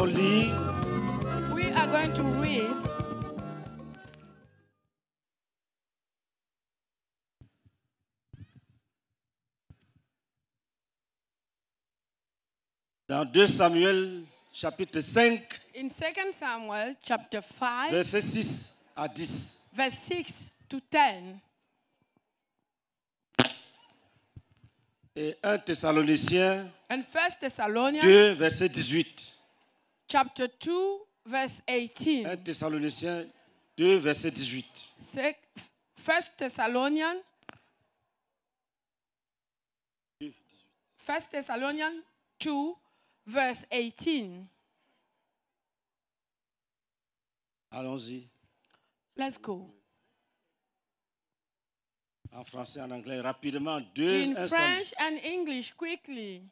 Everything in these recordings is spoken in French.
allons lire We are going to read dans 2 Samuel chapitre 5, in 2 Samuel chapter 5, versets 6 à 10. verse 6 to 10, Et 1 Thessaloniciens and 1 Thessalonians 2, verset 18. Chapter 2, verse 18. 1 Thessaloniciens 2, verset 18. Sec- 1 Thessalonians 1 Thessalonians 2, verse 18. Allons-y. Let's go. En français, en anglais, rapidement. 2 In 1 Sam- French and English, quickly.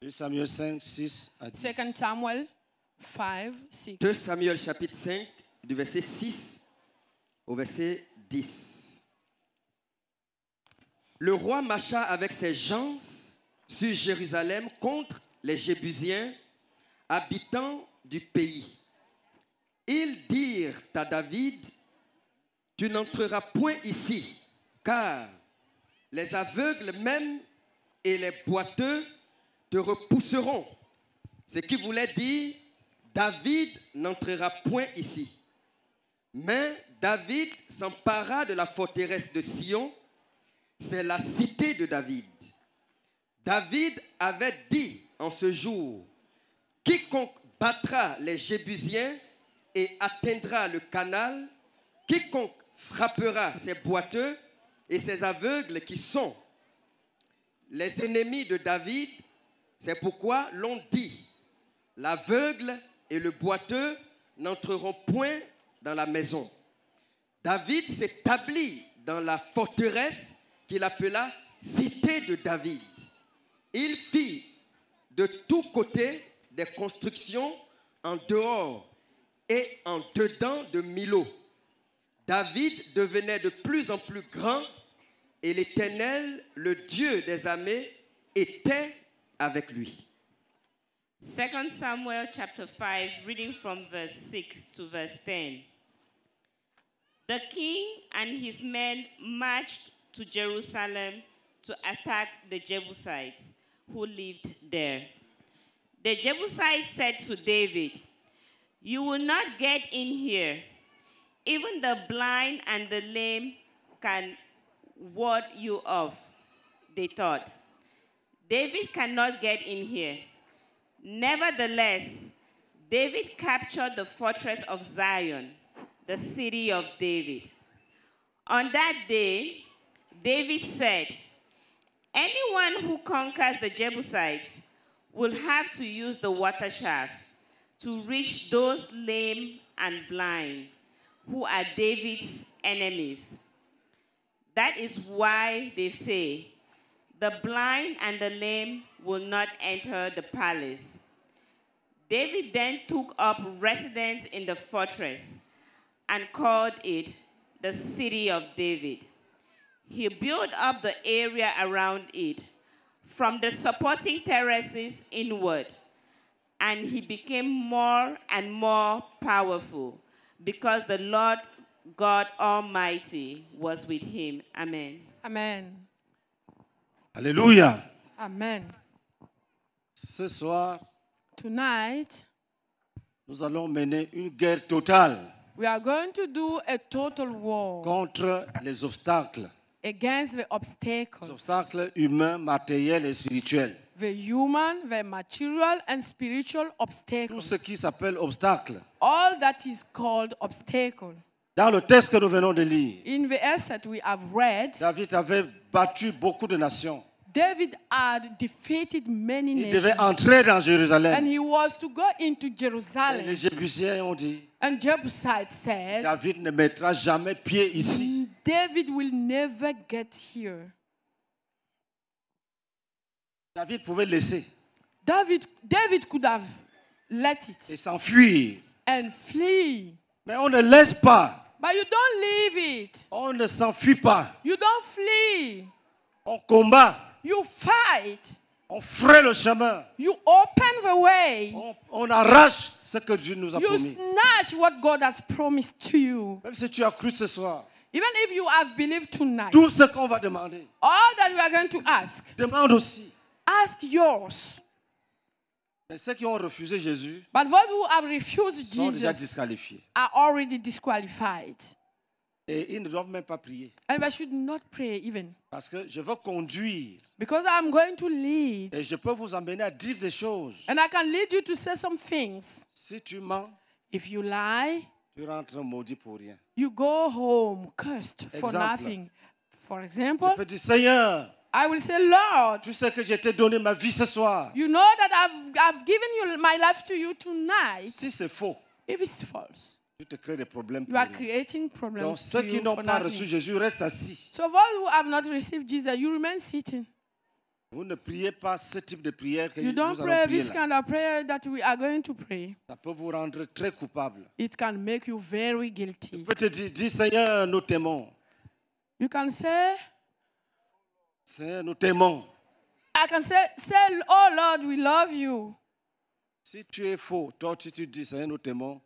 2 Samuel 5, 6 à 10. 2 Samuel 5, 6. 2 Samuel chapitre 5, du verset 6 au verset 10. Le roi marcha avec ses gens sur Jérusalem contre les Jébusiens, habitants du pays. Ils dirent à David, tu n'entreras point ici, car les aveugles même et les boiteux te repousseront. Ce qui voulait dire, David n'entrera point ici. Mais David s'empara de la forteresse de Sion, c'est la cité de David. David avait dit en ce jour, quiconque battra les Jébusiens et atteindra le canal, quiconque frappera ces boiteux et ces aveugles qui sont les ennemis de David, c'est pourquoi l'on dit, l'aveugle et le boiteux n'entreront point dans la maison. David s'établit dans la forteresse qu'il appela cité de David. Il fit de tous côtés des constructions en dehors et en dedans de Milo. David devenait de plus en plus grand et l'Éternel, le Dieu des armées, était avec lui. 2 Samuel chapter 5, reading from verse 6 to verse 10. The king and his men marched to Jerusalem to attack the Jebusites who lived there. The Jebusites said to David, You will not get in here. Even the blind and the lame can ward you off, they thought. David cannot get in here. Nevertheless, David captured the fortress of Zion, the city of David. On that day, David said, Anyone who conquers the Jebusites will have to use the water shaft to reach those lame and blind who are David's enemies. That is why they say, the blind and the lame will not enter the palace. David then took up residence in the fortress and called it the city of David. He built up the area around it from the supporting terraces inward, and he became more and more powerful because the Lord God Almighty was with him. Amen. Amen. Alléluia. Amen. Ce soir, Tonight, nous allons mener une guerre totale we are going to do a total war contre les obstacles. against the Les obstacles, obstacles humains, matériels et spirituels. the human, the material, and spiritual Tout obstacles. ce qui s'appelle obstacle. All that is called obstacle. Dans le texte que nous venons de lire, In the that we have read, David avait battu beaucoup de nations. David had defeated many Il devait entrer dans And Jérusalem. he was to go into Et les Jerusalem. Jébusiens ont dit, And Jebusite said, David ne mettra jamais pied ici. David will never get here. David pouvait laisser David, David could have let et it s'enfuir. and flee. Mais on ne laisse pas. But you don't leave it. On ne s'enfuit pas. You don't flee. On combat. You fight. On fraye le chemin. You open the way. On, on arrache ce que Dieu nous a You promis. snatch what God has promised to you. Même si tu as cru ce soir, Even if you have believed tonight, tout ce qu'on va demander, all that we are going to ask, demande aussi. ask yours. Mais ceux qui ont refusé Jésus But those who have refused sont déjà Jesus disqualifiés. are already disqualified. Et ils ne doivent même pas prier. And they should not pray even. Parce que je veux conduire. Because I'm going to lead. Et je peux vous emmener à dire des choses. And I can lead you to say some things. Si tu mens, If you lie, tu rentres maudit pour rien. you go home cursed for Exemple. nothing. For example, peux dire, Seigneur, I will say, Lord, tu sais que j'ai t'ai donné ma vie ce soir. you know that I've, I've given you my life to you tonight. Si c'est faux, If it's false, tu te crées des problèmes. you are creating Donc problems ceux to qui n'ont pas reçu. Jésus restent assis. So those who have not received Jesus, you remain sitting. Vous ne priez pas ce type de prière que You nous don't allons pray prier this là. kind of prayer that we are going to pray. Ça peut vous rendre très coupable. It can make you very guilty. Peux te dire, dis Seigneur, nous t'aimons. You can say, Seigneur, nous t'aimons. I can say, say, oh Lord, we love you. Si tu es faux, toi si tu dis Seigneur, nous t'aimons,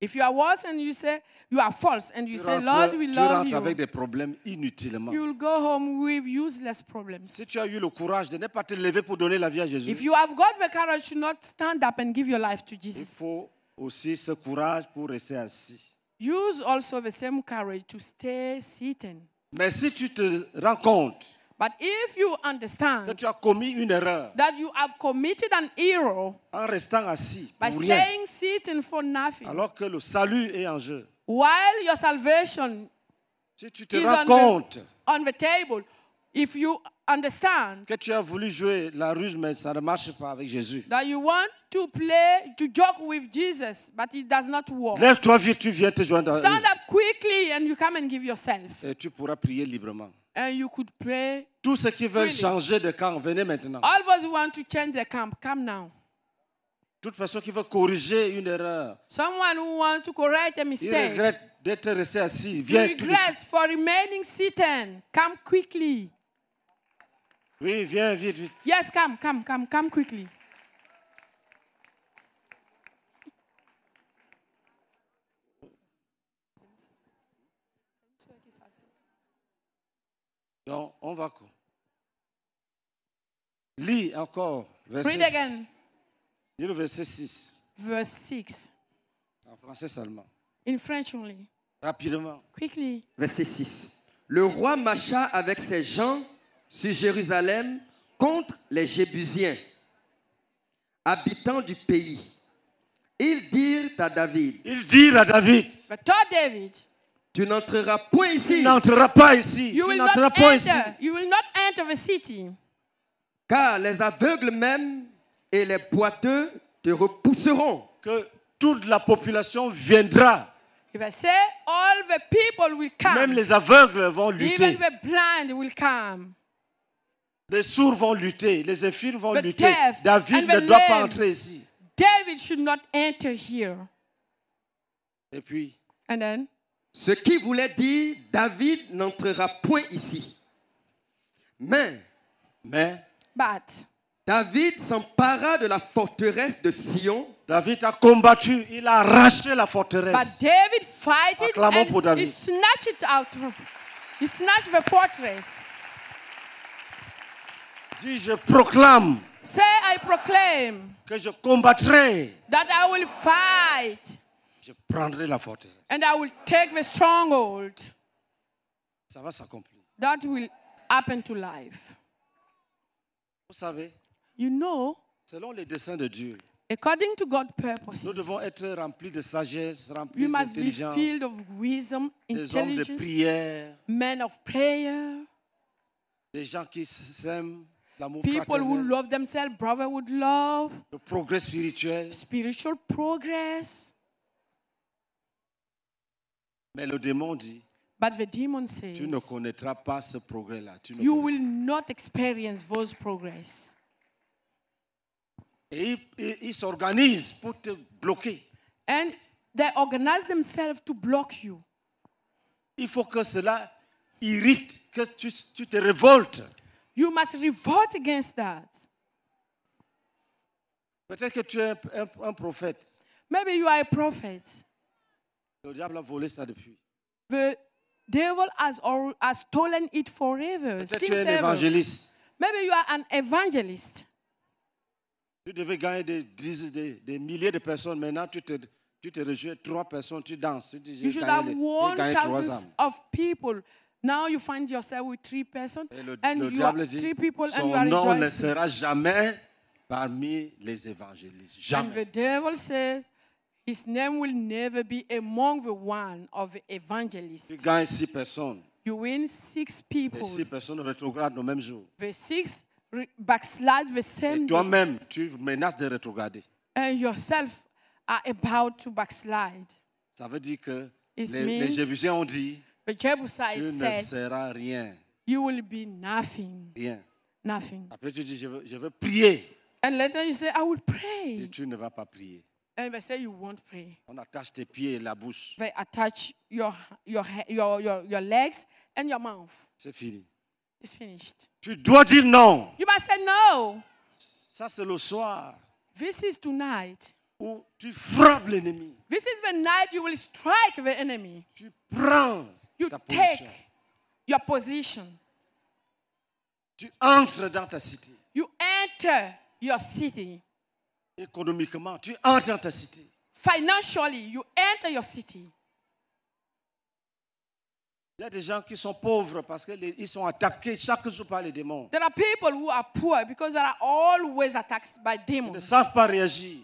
If you are worse and you say you are false and you tu say, rentres, Lord, we tu love rentres avec you, des problèmes inutilement. you will go home with useless problems. Si tu as eu le courage de ne pas te lever pour donner la vie à Jésus, If you have got the courage to not stand up and give your life to il Jesus, faut aussi ce courage pour rester assis. use also the same courage to stay sitting. Mais si tu te rends compte But if you que understand tu as commis une erreur. that you have committed an error en restant assis by pour rien, staying sitting for nothing, alors que le salut est en jeu, while your salvation si tu te is rends on compte the, on the table, if you understand que tu as voulu jouer la ruse, mais ça ne marche pas avec Jésus, that you want to play, to joke with Jesus, but it does not work, lève-toi vite, tu viens te joindre à stand up quickly and you come and give yourself. et tu pourras prier librement. And you could pray. Tous ceux qui veulent Really? changer de camp, venez maintenant. All us who want to change the camp, come now. Toute personne qui veut corriger une erreur, Someone who wants to correct a il mistake, regrette d'être resté assis, you viens tout de suite. for remaining sitting, come quickly. Oui, viens vite, vite. Yes, come, come, come, come quickly. Donc, on va quoi? Lis encore, verset, Read again, lis le verset 6, verse 6, en français seulement. in French only. Rapidement. Quickly. Verset 6. Le roi marcha avec ses gens sur Jérusalem contre les Jébusiens, habitants du pays. Ils dirent à David, Ils dirent à David, But David, tu n'entreras point tu ici, n'entreras pas ici, you tu will n'entreras not pas ici. enter, you will not enter the city, car les aveugles même et les boiteux te repousseront. Que toute la population viendra. If I say all the people will come, Même les aveugles vont even lutter. the blind will come. Les sourds vont lutter. Les infirmes vont The lutter. David ne doit pas entrer ici. David should not enter here. Et puis, And then, Ce qui voulait dire, David n'entrera point ici. Mais mais but David s'empara de la forteresse de Sion David a combattu. Il a arraché la but forteresse. David fight it Acclamons pour and he David. snatched it out. He snatched the fortress. Dis, je proclame Say, I proclaim que je combattrai. that I will fight Je prendrai la forteresse. and I will take the stronghold. Ça va s'accomplir. That will happen to life. Vous savez, You know, selon les desseins de Dieu, according to God's purposes, nous devons être remplis de sagesse, remplis we must be filled of wisdom, des hommes de intelligence, prière, men of prayer, des gens qui s'aiment, l'amour people who love themselves, brotherhood love, le progrès spirituel. spiritual progress. Mais le démon dit, But the demon says, tu ne connaîtras pas ce progrès-là. Tu ne you connaîtras- will not experience those progress. Et ils il, il s'organisent pour te bloquer. And they organize themselves to block you. Il faut que cela irrite, que tu, tu te révoltes. You must revolt against that. Peut-être que tu es un, un- un prophète. Maybe you are a prophet. Le diable a volé ça depuis. The devil has, al- has stolen it forever. Peut-être Since tu es un évangéliste. Maybe you are an evangelist. Tu devais gagner des, dizaines- des, des milliers de personnes. Maintenant, tu te, tu te trois personnes, tu danses. Tu dis, You should have won thousands of people. Now you find yourself with three persons, Et le, and le you are diable dit, three people, and you son are nom ne sera jamais parmi les évangélistes. And Jamais. the devil said, his name will never be among the one of evangelists. gagnes six personnes. You win six Les people. six personnes rétrogradent le même jour. The sixth backslide the same day, toi-même, tu menaces de rétrograder. and yourself are about to backslide. Ça veut dire que It les, means- les Jébusiens ont dit, The tu Jebusites ne said, seras rien, You will be nothing, rien. nothing. Après, tu dis, je veux, je veux prier. And later you say, I will Et pray. tu ne vas pas prier. And they say, You won't pray. On attache tes pieds et la bouche. They attach your, your, your, your, your legs and your mouth. C'est fini. It's finished. Tu dois dire non. You must say, No, Ça, c'est le soir this is tonight. où tu frappes l'ennemi. This is the night you will strike the enemy. Tu prends You ta take position. your position. Tu entres dans ta cité. You enter your city. Économiquement, tu entres dans ta cité. Financially, you enter your city. Il y a des gens qui sont pauvres parce qu'ils sont attaqués chaque jour par les démons. There are people who are poor because they are always attacked by Ils ne demons. savent pas réagir.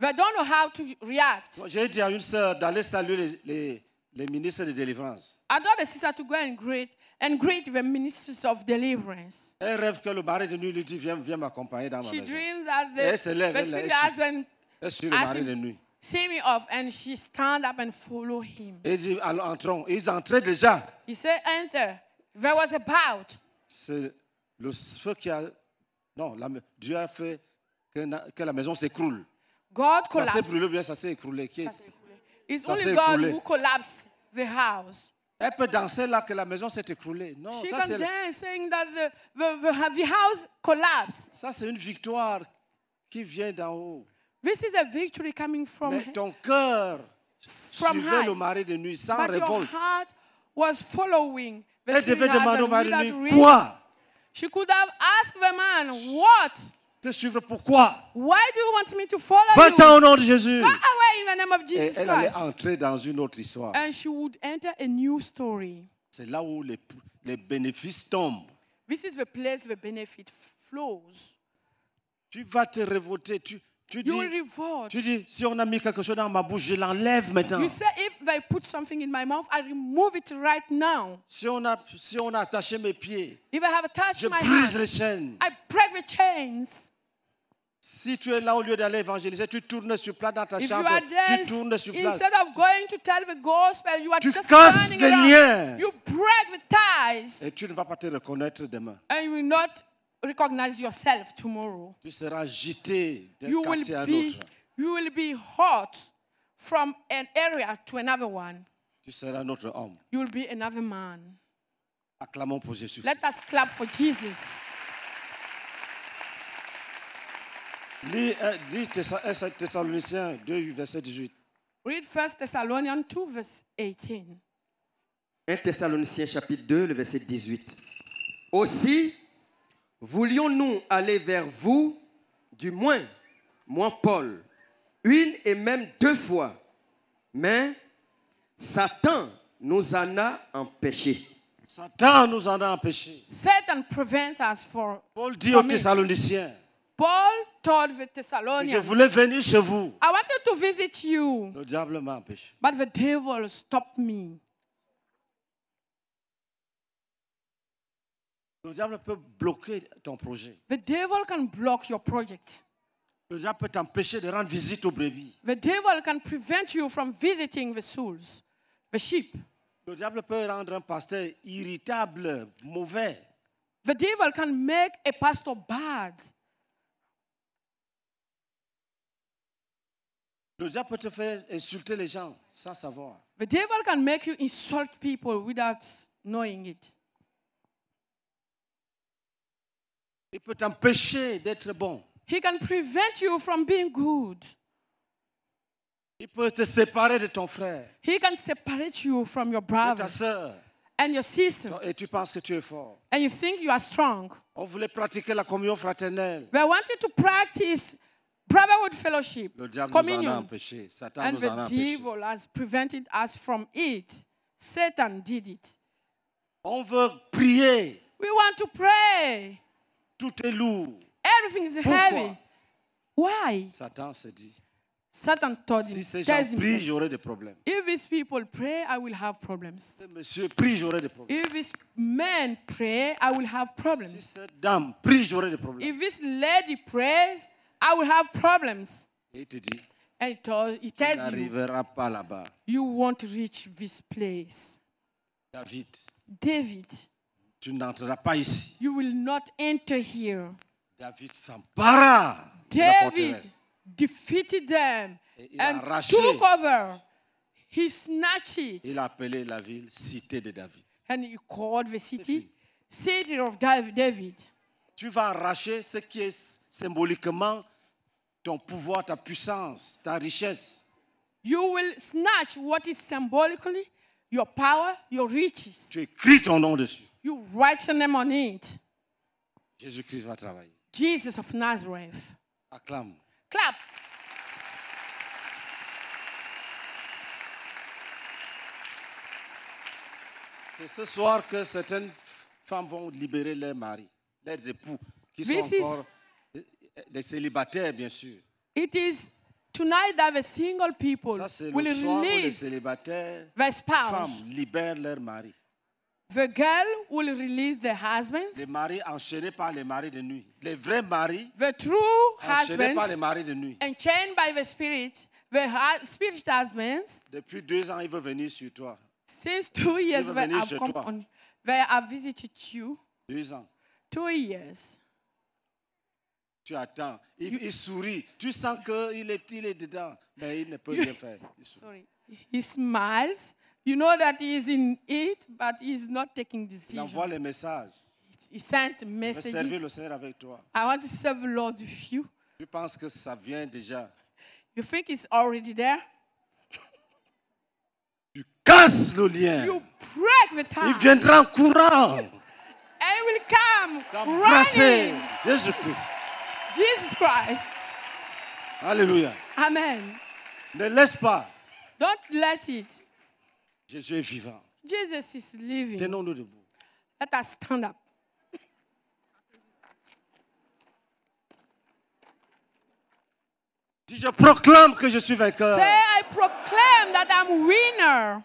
They don't know how to react. J'ai dit à une sœur d'aller saluer les, les- les ministres de délivrance. I told the sister to go and greet and greet the ministers of deliverance. Elle rêve que le mari de nuit lui dit Viens, viens m'accompagner dans ma She maison. dreams that Elle se the, lève, the elle- spirit elle- husband Elle suit le As mari de nuit. see me off and she stand up and follow him. Et dit Allons, entrons. Ils entraient déjà. He said, enter. There was a bout. C'est le feu qui a. Non, la- Dieu a fait que, que la maison s'écroule. God Ça s'est collapsed. brûlé bien ça s'est écroulé? Qui est- Ça. It's Ça only s'est God écroulé. who collapsed the house. Elle peut danser là que la maison s'est écroulée. Non, She ça can c'est, dance saying that the, the, the, the house collapsed. ça c'est une victoire qui vient d'en haut. This is a victory coming from, Mais ton cœur from suivait high. le mari de nuit sans But your révolte. heart was following the Elle spirit devait demander au husband mari without de nuit reason. Quoi She could have asked the man, What? Te suivre pourquoi? Why do you want me to follow Va-t'en you? au nom de Jésus. Go away in the name of Et Jesus elle allait Christ. entrer dans une autre histoire. And she would enter a new story. C'est là où les, les bénéfices tombent. This is the place the benefit flows. Tu vas te révolter. Tu, tu, dis, You tu dis, si on a mis quelque chose dans ma bouche, je l'enlève maintenant. You say, if they put something in my mouth, I remove it right now. Si on, a, si on a attaché mes pieds, If I have touched je my brise hand, les chaînes. I break the chains. Si tu es là au lieu d'aller évangéliser, tu tournes sur place dans ta If you chambre, are tu there, tournes sur place. instead of going to tell the gospel, you are Tu just casses les liens. You break the ties. Et tu ne vas pas te reconnaître demain. And you will not recognize yourself tomorrow. Tu seras jeté d'un You will quartier à un be, autre. you will be hot from an area to another one. Tu seras un autre homme. You will be another man. Acclamons pour Jésus. Let us clap for Jesus. Lis, euh, lis euh, Thessaloniciens 2, verset 18. Read 1 Thessalonians 2, verse 18. 1 Thessaloniciens chapitre 2, le verset 18. Aussi, voulions-nous aller vers vous, du moins, moi Paul, une et même deux fois, mais Satan nous en a empêchés. Satan nous en a empêchés. Satan prevent us for Paul dit aux. Thessaloniciens, Paul told the je Thessalonians, voulais venir chez vous. I wanted to visit you, Le diable m'a empêché. but the devil stopped me. Le diable peut bloquer ton projet. The devil can block your project. Le diable peut t'empêcher de rendre visite aux brebis. The devil can prevent you from visiting the souls, the sheep. Le diable peut rendre un pasteur irritable, mauvais. The devil can make a pastor bad. Le diable peut te faire insulter les gens sans savoir. The devil can make you insult people without knowing it. Il peut t'empêcher d'être bon. He can prevent you from being good. Il peut te séparer de ton frère, He can separate you from your de ta brother and your sister. Et tu penses que tu es fort. And you think you are strong. On voulait pratiquer la communion fraternelle. We want you to practice brotherhood fellowship, Le diable nous en a communion. Satan And nous en a the devil has prevented us from it. Satan did it. On veut prier. We want to pray. Tout est lourd. Everything is Pourquoi? heavy. Why? Satan se dit, Satan told si him, ces gens prient, j'aurai des problèmes. if these people pray, I will have problems. Si monsieur prie, j'aurai des problèmes. If these men pray, I will have Si problems. cette dame prie, j'aurai des problèmes. If this lady prays, I will have problems. Et il te dit, And he, told, tu you, n'arriveras pas là-bas. you won't reach this place. David, David, tu n'entreras pas ici. you will not enter here. David s'empara de la David defeated them Et il a and arraché. took over. He snatched it Il a appelé la ville Cité de David. and he called the city City of Dav- David. Tu vas arracher ce qui est symboliquement ton pouvoir, ta puissance, ta richesse. You will snatch what is symbolically your power, your riches. Tu écris ton nom dessus. You write your name on it. Jésus-Christ va travailler. Jesus of Nazareth. Acclame. Clap. C'est ce soir que certaines femmes vont libérer leurs maris, leurs époux, qui sont This is- encore des célibataires, bien sûr. It is tonight that the single people Ça, will le soir où les release célibataires their spouse. femmes libèrent leurs maris. The girl will release the husbands. Les maris enchaînés par les maris de nuit. Les vrais maris The true enchaînés par les husbands maris de nuit. enchained by the spirit. The spirit husbands, Depuis deux ans, il veut venir sur toi. since two years, they have come toi. on, they have visited you. Deux ans. Two years. Tu attends. Il, il sourit. Tu sens qu'il est, il est dedans. Mais il ne peut rien faire. Il sourit. Sorry. He smiles. You know that he is in it, but he is not taking Il decision. envoie les messages. He sent Il veut servir le messages. Seigneur avec toi. I want to serve the Lord with you. Tu penses que ça vient déjà? You think it's already there? Tu casses le lien. You break the Il tie. viendra en courant. And he will come running. Jésus-Christ. Jesus Christ. Alléluia. Amen. Ne laisse pas. Don't let it. Jésus est vivant. Jesus is living. Tenons-nous debout. Let us stand up. Dis, je proclame que je suis vainqueur. Say, I proclaim that I'm winner.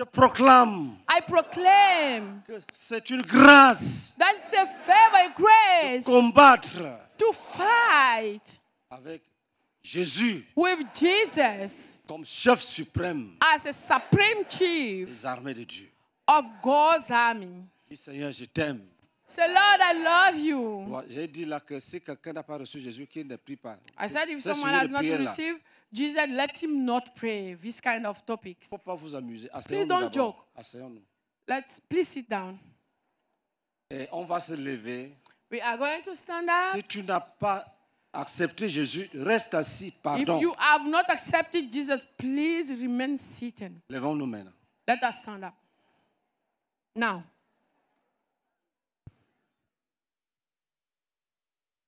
Je proclame I proclaim que c'est une grâce that's a favor, grace combattre to fight avec Jésus with Jesus comme chef suprême as a supreme chief des armées de Dieu. of God's army. Dis Seigneur, je t'aime. Say, Lord, I love you. J'ai dit là que si quelqu'un n'a pas reçu Jésus, qu'il ne prie pas. I said, if someone has de not received Jesus, let him not pray. This kind of topics. Faut pas vous amuser. Please Asseyons-nous don't d'abord. joke. Asseyons-nous. Let's please sit down. Et on va se lever. We are going to stand up. Si tu n'as pas accepté Jésus, reste assis. If Pardon. you have not accepted Jesus, please remain seated. Levons-nous maintenant. Let us stand up. Now,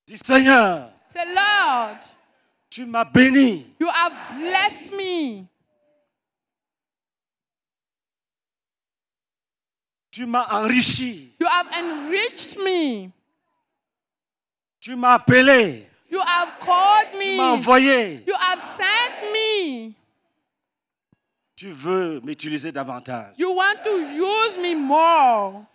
Dis Seigneur, say, Lord, tu m'as béni. you have blessed me. Tu m'as enrichi. You have enriched me. Tu m'as appelé. You have called Tu me. m'as envoyé. You have sent me. Tu veux m'utiliser davantage. You want to use me more.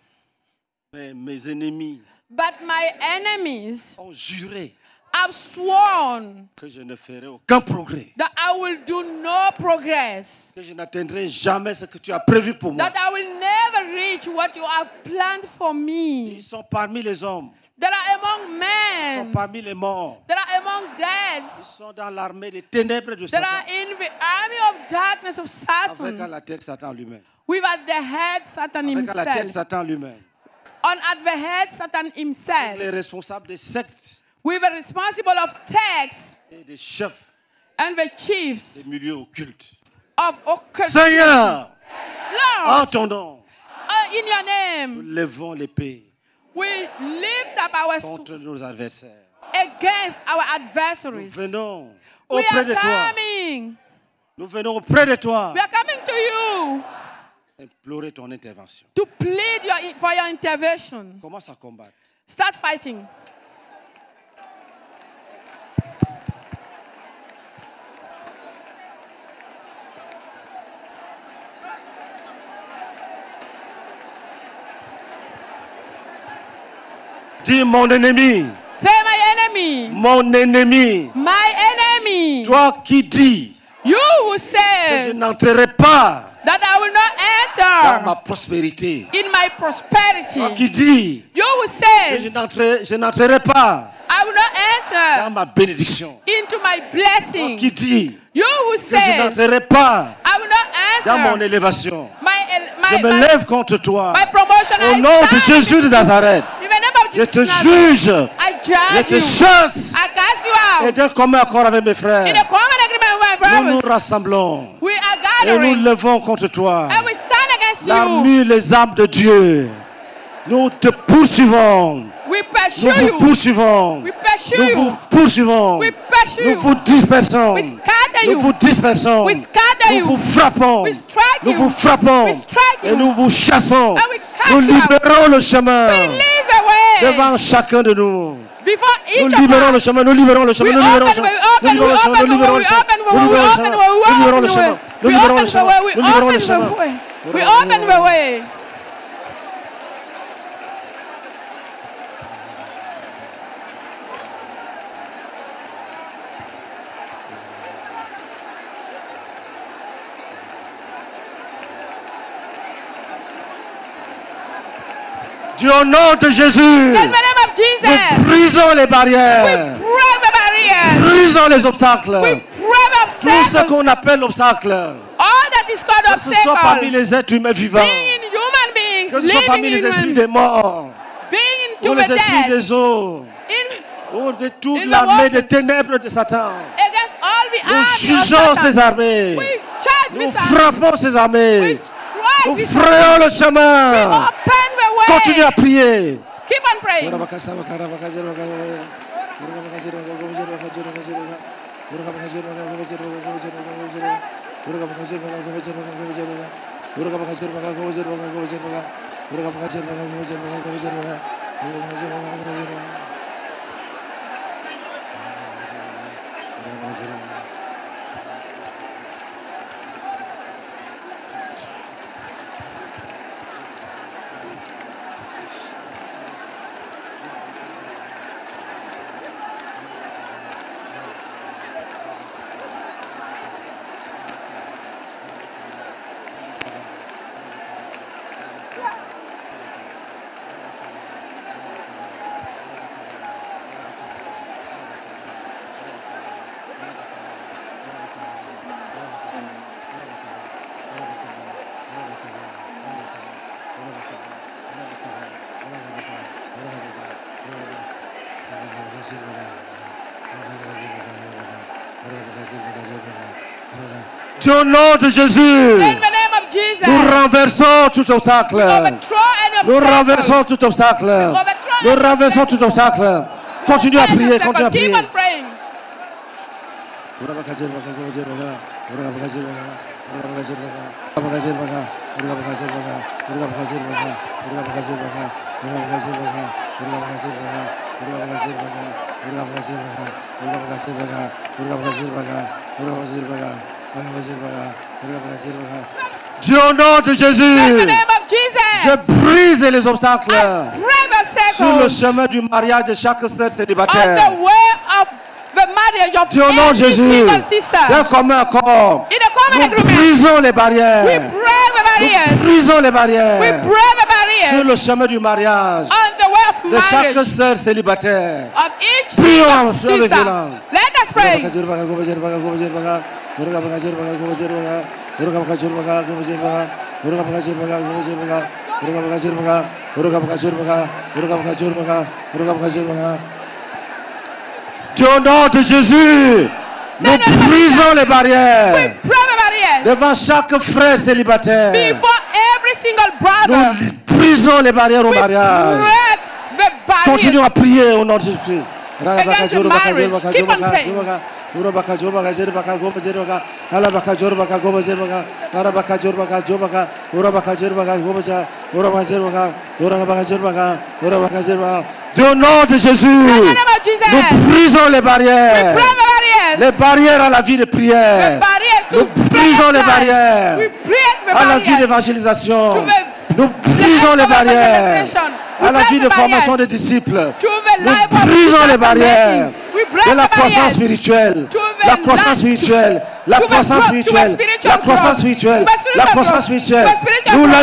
Mais mes ennemis But my enemies ont juré have sworn que je ne ferai aucun progrès. that I will do no progress. Que je n'atteindrai jamais ce que tu as prévu pour moi. That I will never reach what you have planned for me. Ils sont parmi les hommes. That are among Ils sont men. parmi les morts. That are among Ils sont dans l'armée des ténèbres de That Satan. are in the army of darkness of Avec à la tête Satan lui-même. With at the head Satan Avec à la tête himself. Satan lui-même. on at the head Satan himself. les responsables des sectes We were responsible of texts et des chefs and the chiefs des milieux occultes. of occult. Seigneur, Lord, entendons, uh, in your nous name, levons l'épée we lift up our contre nos adversaires. against our Nous adversaries. venons We auprès are de toi. coming. Nous venons auprès de toi. We are coming to you Implorer ton intervention. to plead your, for your intervention. Commence à combattre. Start fighting. Dis mon ennemi, Say, my enemy, mon ennemi, my enemy, toi qui dis you who que je says n'entrerai pas that I will dans not ma enter prospérité. in my Toi prosperity. qui dis You who que je says n'entrerai, je n'entrerai pas I will not dans enter ma bénédiction. into my Toi blessing. qui dis You who que je says n'entrerai pas I will not dans mon enter élévation. my, el- Je my, me my, lève contre toi. my promotion. Au I nom de stand Jésus de Nazareth, je te juge, je te chasse et d'un commun accord avec mes frères. Nous nous rassemblons et nous levons contre toi. L'armure, les armes de Dieu. Nous te poursuivons. We Nous vous poursuivons. Nous vous poursuivons. Nous vous dispersons. Nous vous dispersons. Nous vous frappons. Nous vous frappons. Et nous vous chassons. Nous libérons le chemin devant chacun de nous. Nous libérons le chemin, nous libérons le chemin, We nous libérons le chemin. Nous libérons le chemin, nous libérons le chemin. Nous libérons le chemin. Nous libérons le chemin. Nous We libérons le chemin. Nous libérons le chemin. Au nom de Jésus, nous Jesus, brisons les barrières, brisons les obstacles. Tout ce qu'on appelle obstacle, All that is called que ce soit parmi les êtres humains vivants, Being in human beings, que ce soit parmi les esprits des morts, being ou les esprits dead, des eaux, ou de toute l'armée des ténèbres de Satan. against all the Nous jugeons ces armées. Nous frappons ces armées. Strike Nous this frayons le army. chemin. Open the Continuez way. à prier. Keep on praying. Dieu au nom de Jésus, nous renversons tout obstacle. Nous renversons tout obstacle. Nous renversons tout obstacle. Continue à prier, continue à prier. Dieu au nom de Jésus, je brise les obstacles sur le chemin du mariage de chaque sœur célibataire. Dieu au nom de Jésus, d'un commun accord, In a common nous agreement, brisons les barrières. break the Nous barriers. brisons les We barrières break the sur le au nom de Jésus, nous brisons les barrières devant chaque frère célibataire. before every single brother. Nous brisons les barrières au mariage. Continuons à prier au nom de Jésus. Au nom de Jésus, nous brisons les barrières. Les barrières à la vie de prière. Nous brisons les barrières. À la vie d'évangélisation. Nous brisons les barrières. À la vie de formation des disciples. Nous brisons les barrières de la croissance spirituelle. La croissance spirituelle. La to the croissance growth, to the spirituelle. spiritual La croissance growth, spirituelle. to the spiritual La growth, croissance to the spirituelle. spiritual Nous la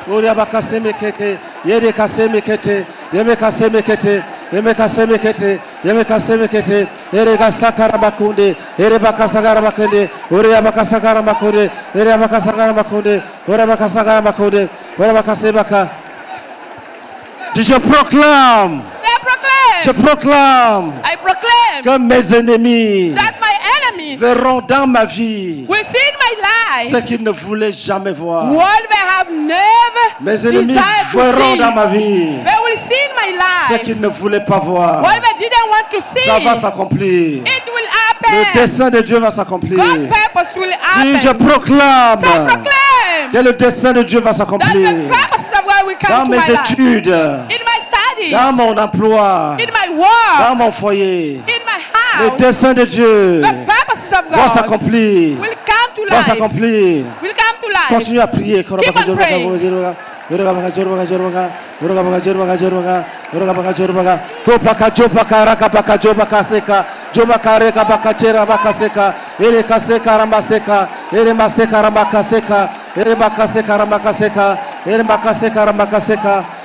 Uriabakasemekete, Yerekasemekete, Yemekasemekete, Yemekasemekete, Yemekasemekete, Eregasakarabakunde, Erebakasagaramakunde, Uriabakasagaramakunde, Erebakasagaramakunde, Urabakasagaramakunde, Urabakasebaka. Did you proclaim? Je proclame I proclaim que mes ennemis that my enemies verront dans ma vie will see in my ce qu'ils ne voulaient jamais voir. what they have never Mes ennemis verront dans ma vie They will see in my ce life qu'ils ne voulaient pas voir. what they didn't want to see. Ça va s'accomplir. It will Le happen. dessein de Dieu va s'accomplir. Dis, je proclame So I proclaim que le dessein de Dieu va s'accomplir dans mes études, Dans mon emploi, in my dans mon foyer. in my Le dessein de Dieu the purposes of va s'accomplir. Va s'accomplir. Continue à prier. Keep on praying. Kopaka jopaka rakapaka jopaka seka jopaka seka ere kaseka seka ere seka ere seka ere seka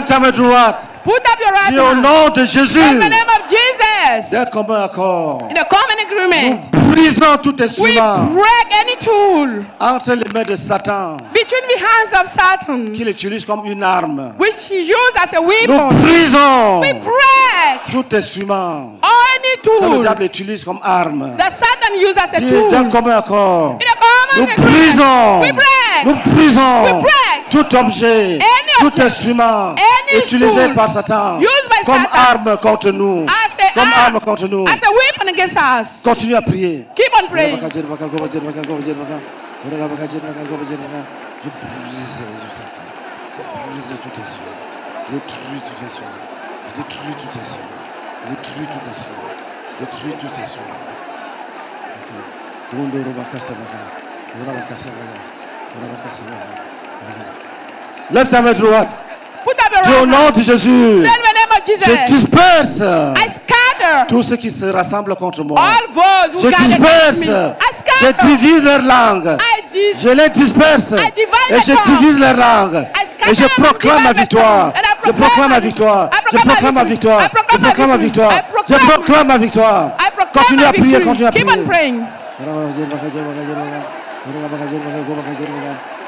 Lève ta main droite. Put up your right Dis au nom de Jésus. In the name of Jesus. D'un commun accord. In a common Nous agreement. brisons tout We instrument break any tool entre les mains de Satan between the hands of Satan, qu'il utilise comme une arme. which he used as a Nous weapon. brisons We break tout instrument any que le tool diable utilise comme arme. that Satan used as a tool. D'un commun accord. In a common Nous agreement. brisons, We break. nous brisons We break. Tout objet, Any tout instrument utilisé par Satan comme arme contre nous. Comme arm- arme contre nous. as a weapon against us. Continue à prier. Keep on praying. Je brise, je brise tout. Je détruis tout esprit. Je détruis tout esprit. Je détruis tout esprit. Je détruis tout esprit. Rondo Robakasa Baga. Robakasa Baga. Robakasa Baga. Lève ta main droite. Au nom de Jésus. Je disperse tous ceux qui se rassemblent contre moi. all those who Je disperse. Je divise leur langue. Je les disperse. Et je divise leur langue. Et je proclame ma victoire. Je proclame ma victoire. Je proclame ma victoire. Je proclame ma victoire. Je proclame ma victoire. I proclaim Continue my à prier,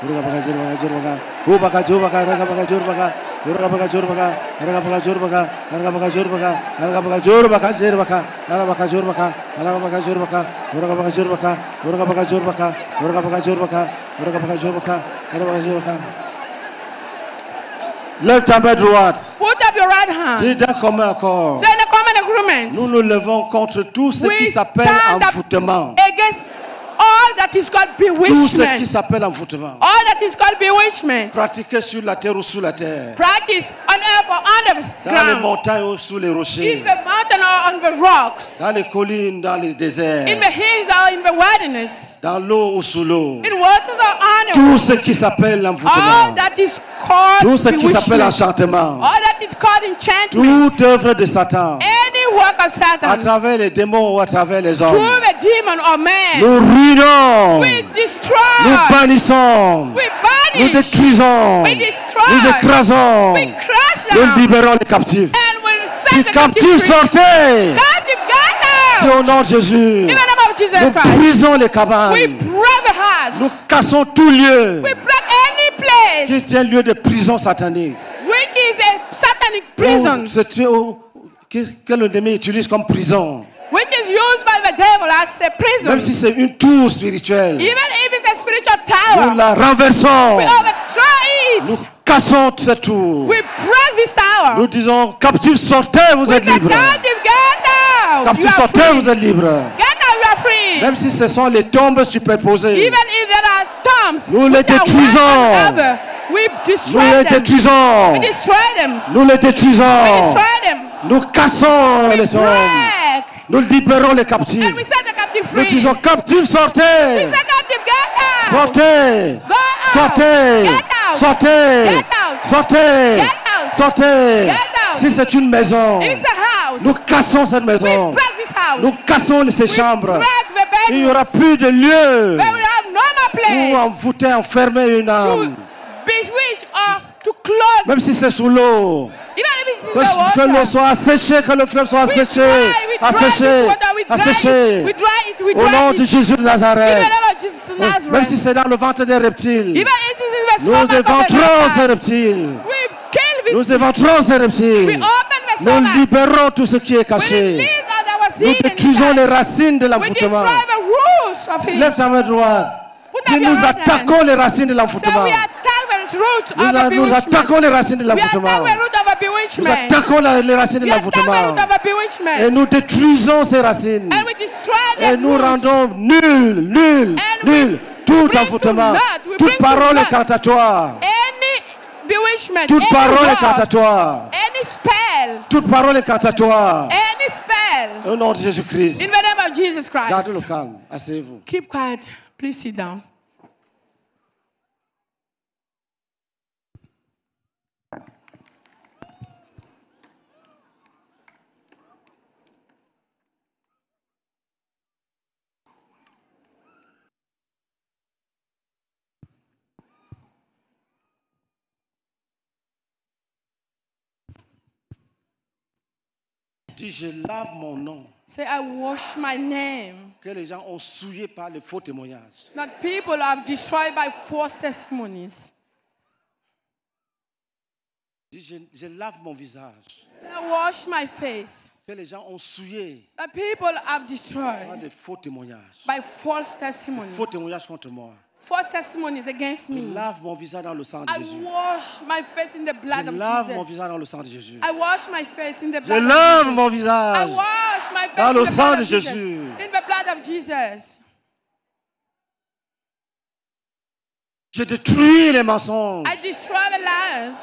victory. continue à Keep prier. on praying. Lève ta main droite. Put up your right hand. Dis d'un commun accord. Say in a common agreement. Nous nous levons contre tout ce we qui s'appelle stand up envoûtement. against all that is called Tout ce qui bewitchment. s'appelle envoûtement. All that is called bewitchment. Pratiqué sur la terre ou sous la terre. Practice on earth or under the Dans les ground. montagnes ou sous les In rochers. the mountain or on the rocks. Dans les collines, dans les déserts. In the hills or in the wilderness. Dans l'eau ou sous l'eau. In waters or under Tout ce qui s'appelle All l'envoûtement. that is called Tout ce qui s'appelle enchantement. All that is called enchantment. Toute œuvre de Satan. Any work of À Satan. travers les démons ou à travers les Through hommes. the demon or man. Nous ruinons. We destroy. Nous bannissons. We Nous détruisons. We destroy. Nous écrasons. We crush Nous libérons les captifs. Les captifs sortez. Got au nom de Jésus. Nous brisons les We cabanes. Nous cassons tout lieu We break any qui place tient lieu de prison satanique. which is a satanic prison, Ou ce- ou- que, que le démon utilise comme prison? which is used by Même si c'est une tour spirituelle. Even if it's a spiritual Nous tower, la renversons. Nous cassons cette tour. We break this tower. Nous disons, captifs, sortez, vous êtes say, libres. captive, sortez, vous êtes free. Même si ce sont les tombes superposées. Even if there are tombs Nous les détruisons. Nous les them. détruisons. Nous les We détruisons. Nous cassons We les tombes. Nous libérons les captifs. And we set the captive Nous disons, captifs, We sortez. say, captive, get out. Sortez. Go out. Sortez. Get out. Sortez. Get out. Sortez. Get out. Sortez. Get out. Si c'est une maison, If it's a house, nous cassons cette we maison. break this house. Nous cassons ces we chambres. break the Il n'y aura plus de lieu Where we have no more où envoûter, enfermer une âme. Close. Même si c'est sous l'eau. Que, l'eau soit asséchée, que le fleuve soit asséché. Asséché. Asséché. Au nom de Jésus de Nazareth. Même si c'est dans le ventre des reptiles. Nous éventrons ces reptiles. Nous éventrons ces reptiles. Nous libérons tout ce qui est caché. Nous détruisons les racines de l'envoûtement. Lève ta main droite. Nous attaquons les racines de root Nous, nous attaquons les racines de a Nous attaquons les racines de a Et nous détruisons ces racines. Et nous rendons nul, nul, nul, tout envoûtement. Toute parole incantatoire. Toute parole incantatoire. Toute parole incantatoire. Au nom de Jésus-Christ. Gardez le calme. Asseyez-vous. Keep quiet. Please sit Dis, je lave mon nom Say, I wash my name. que les gens ont souillé par les faux témoignages. That people have destroyed by false testimonies. Dis, je, je lave mon visage I wash my face. que les gens ont souillé That people have par destroyed des faux témoignages. by false testimonies. Faux témoignages contre moi. False testimonies against Je me. lave mon visage dans le sang de I Jésus. wash my face in the blood Je of lave mon Jesus. visage dans le sang de Jésus. I wash my face in the Je blood lave Jesus. I visage. wash my face Dans le the sang de Jesus. Jésus. In the blood of Jesus. Je détruis les mensonges. I destroy the liars.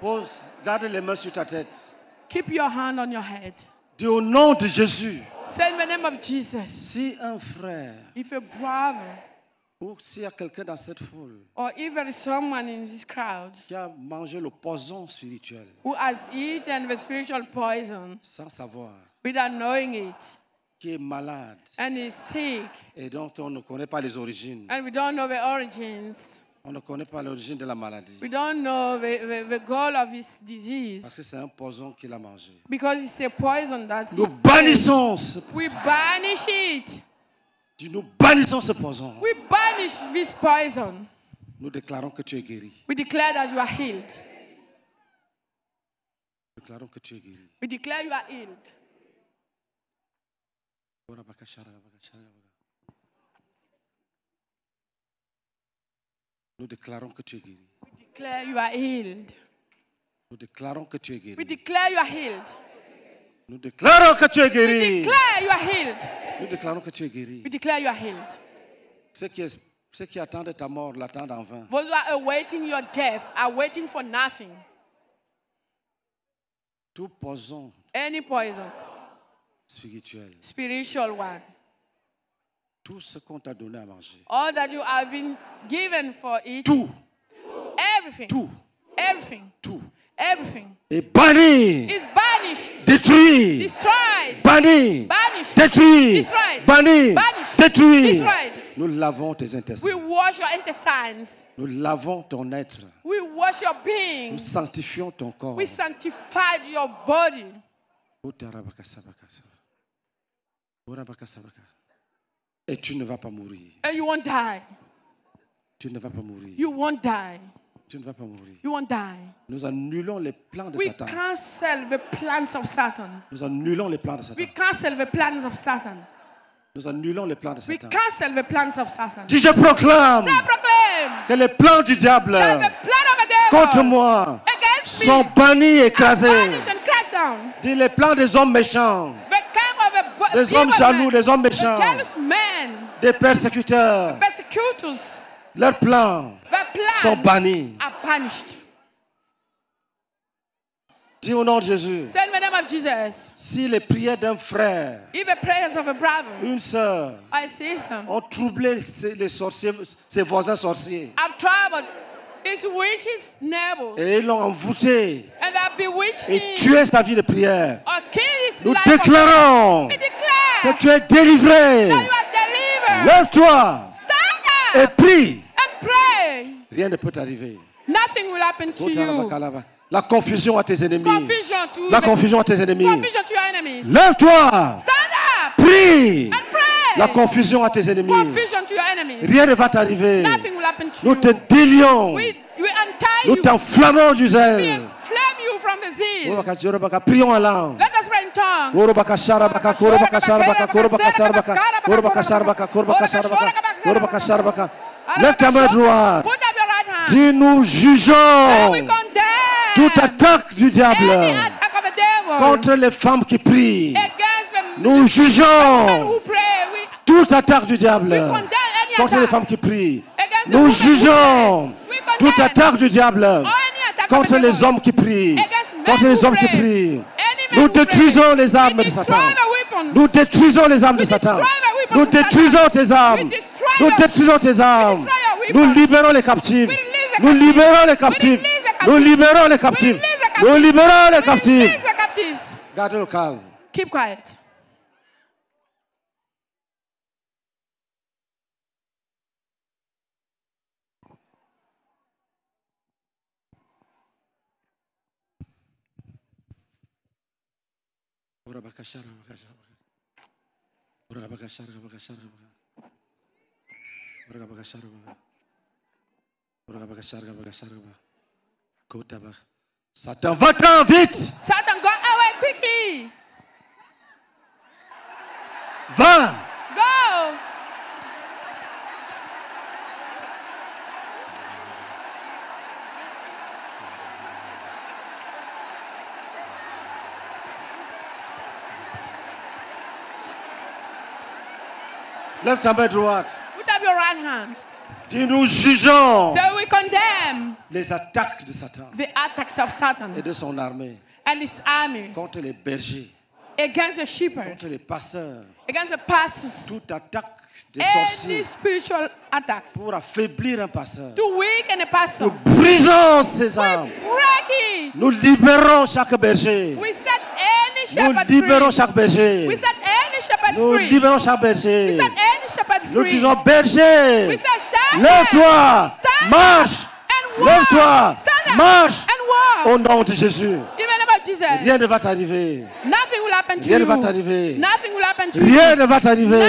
Pose, garde les mains sur ta tête. Keep your hand on your head. Dis au nom de Jésus. Say in the name of Jesus. Si un frère If a brother Ou s'il y a quelqu'un dans cette foule or if there is someone in this crowd qui a mangé le poison spirituel who has eaten the spiritual poison sans savoir, without knowing it qui est malade and is sick et dont on ne connaît pas les origines, and we don't know the origins, on ne connaît pas l'origine de la maladie, we don't know the, the, the goal of his parce disease que c'est un poison qu'il a mangé. because it's a poison that's Nous bannissons, ce- we banish it. nous bannissons ce poison. We banish this poison. Nous déclarons que tu es guéri. We declare that you are healed. Nous déclarons que tu es guéri. We declare you are healed. Nous déclarons que tu es guéri. We declare you are healed. Nous déclarons que tu es We guéri. declare you are healed. Nous déclarons que tu es guéri. Declare you are healed. Nous déclarons que tu es guéri. We declare you are healed. Ceux qui, es- ceux qui attendent ta mort l'attendent en vain. Those who are awaiting your death are waiting for nothing. Tout poison Any poison, spirituel, spiritual one, tout ce qu'on t'a donné à manger, all that you have been given for it, tout, everything, tout, everything, tout everything est banni, is banished, détruit, destroyed, banni, banished, détruit, Destroyed. banni, Banished. détruit. Destroyed. Nous lavons tes We intestins. wash your intestines. Nous lavons ton être. We wash your being. Nous sanctifions ton corps. We sanctified your body. Et tu ne vas pas mourir. And you won't die. Tu ne vas pas mourir. You won't die. Tu ne vas pas mourir. You won't die. Nous annulons les plans de We Satan. cancel the plans of Satan. Nous annulons les plans de Satan. We cancel the plans of Satan. Nous annulons les plans de We Satan. cancel the plans of Satan. Dis, je proclame I proclaim que les plans du diable contre moi against me sont bannis et écrasés. Dis, les plans des hommes méchants, des hommes jaloux, des hommes the méchants, des persécuteurs, leurs plans sont bannis. are punished. Dis au nom de Jésus. Say in the name of Jesus. Si les prières d'un frère, une sœur, I see some, ont troublé les sorciers, ses voisins sorciers, et ils l'ont envoûté et tué sa vie de prière, nous déclarons que tu es délivré. Lève-toi et prie. and pray. Rien ne peut t'arriver. Nothing will happen to you. La confusion à tes ennemis. Confusion to La confusion à tes ennemis. Lève-toi. Prie. La confusion à tes ennemis. Rien ne va t'arriver. Nous te délions. Nous t'enflammons du zèle. Prions en langue. Lève ta main droite. Dis nous jugeons toute attaque du diable contre les femmes qui prient. Nous jugeons toute attaque du diable contre les femmes qui prient. Nous jugeons toute attaque du diable contre les hommes qui prient. Contre les hommes qui prient. Nous détruisons les armes de Satan. Nous détruisons les armes de Satan. Nous détruisons tes armes. Nous détruisons tes armes. Nous libérons les captifs. We release the Nous captives. libérons les captifs. Nous libérons les captifs. release the Nous captives. libérons les We captifs. release the captives. Gardez le calme. Keep quiet. Satan, va-t'en vite. Satan, go away quickly. Va. Go. Ta main droite. Put up your right hand. Dis nous jugeons So we condemn les attaques de Satan the attacks of Satan et de son armée and his army contre les bergers, against the shepherd, contre les pasteurs. against the pastors, Toute attaque des sorciers pour affaiblir un pasteur. to weaken a person. Nous brisons ces armes. Nous libérons chaque berger. We set any Nous libérons chaque berger. We set any shepherd Nous free. libérons chaque We berger. set any shepherd Nous free. disons berger, lève-toi, marche, lève-toi, marche and walk. au nom de Jésus. Rien ne va t'arriver. Rien ne va t'arriver. Rien ne va t'arriver.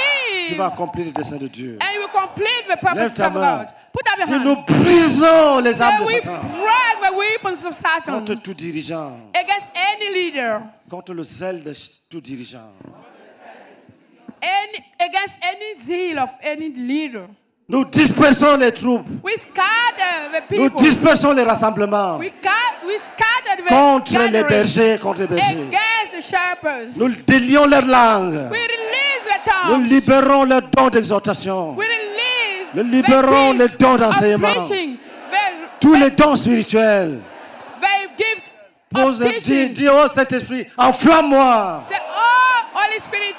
Tu vas accomplir le dessein de Dieu. And you will complete the purpose of. God. Put up your Dis hand. nous brisons les armes de we Satan the weapons of Satan contre tout dirigeant, against any leader, contre le zèle de tout dirigeant. any, against any zeal of any leader. Nous dispersons les troupes. We scatter the Nous dispersons les rassemblements We, ca- we scattered the contre les bergers, contre les bergers. the. Nous délions leur langue. Nous libérons leur don d'exhortation. Nous libérons les dons d'enseignement. Tous les dons spirituels. Pose, dis, dis, oh Saint-Esprit, enflamme-moi. Oh, Holy Spirit.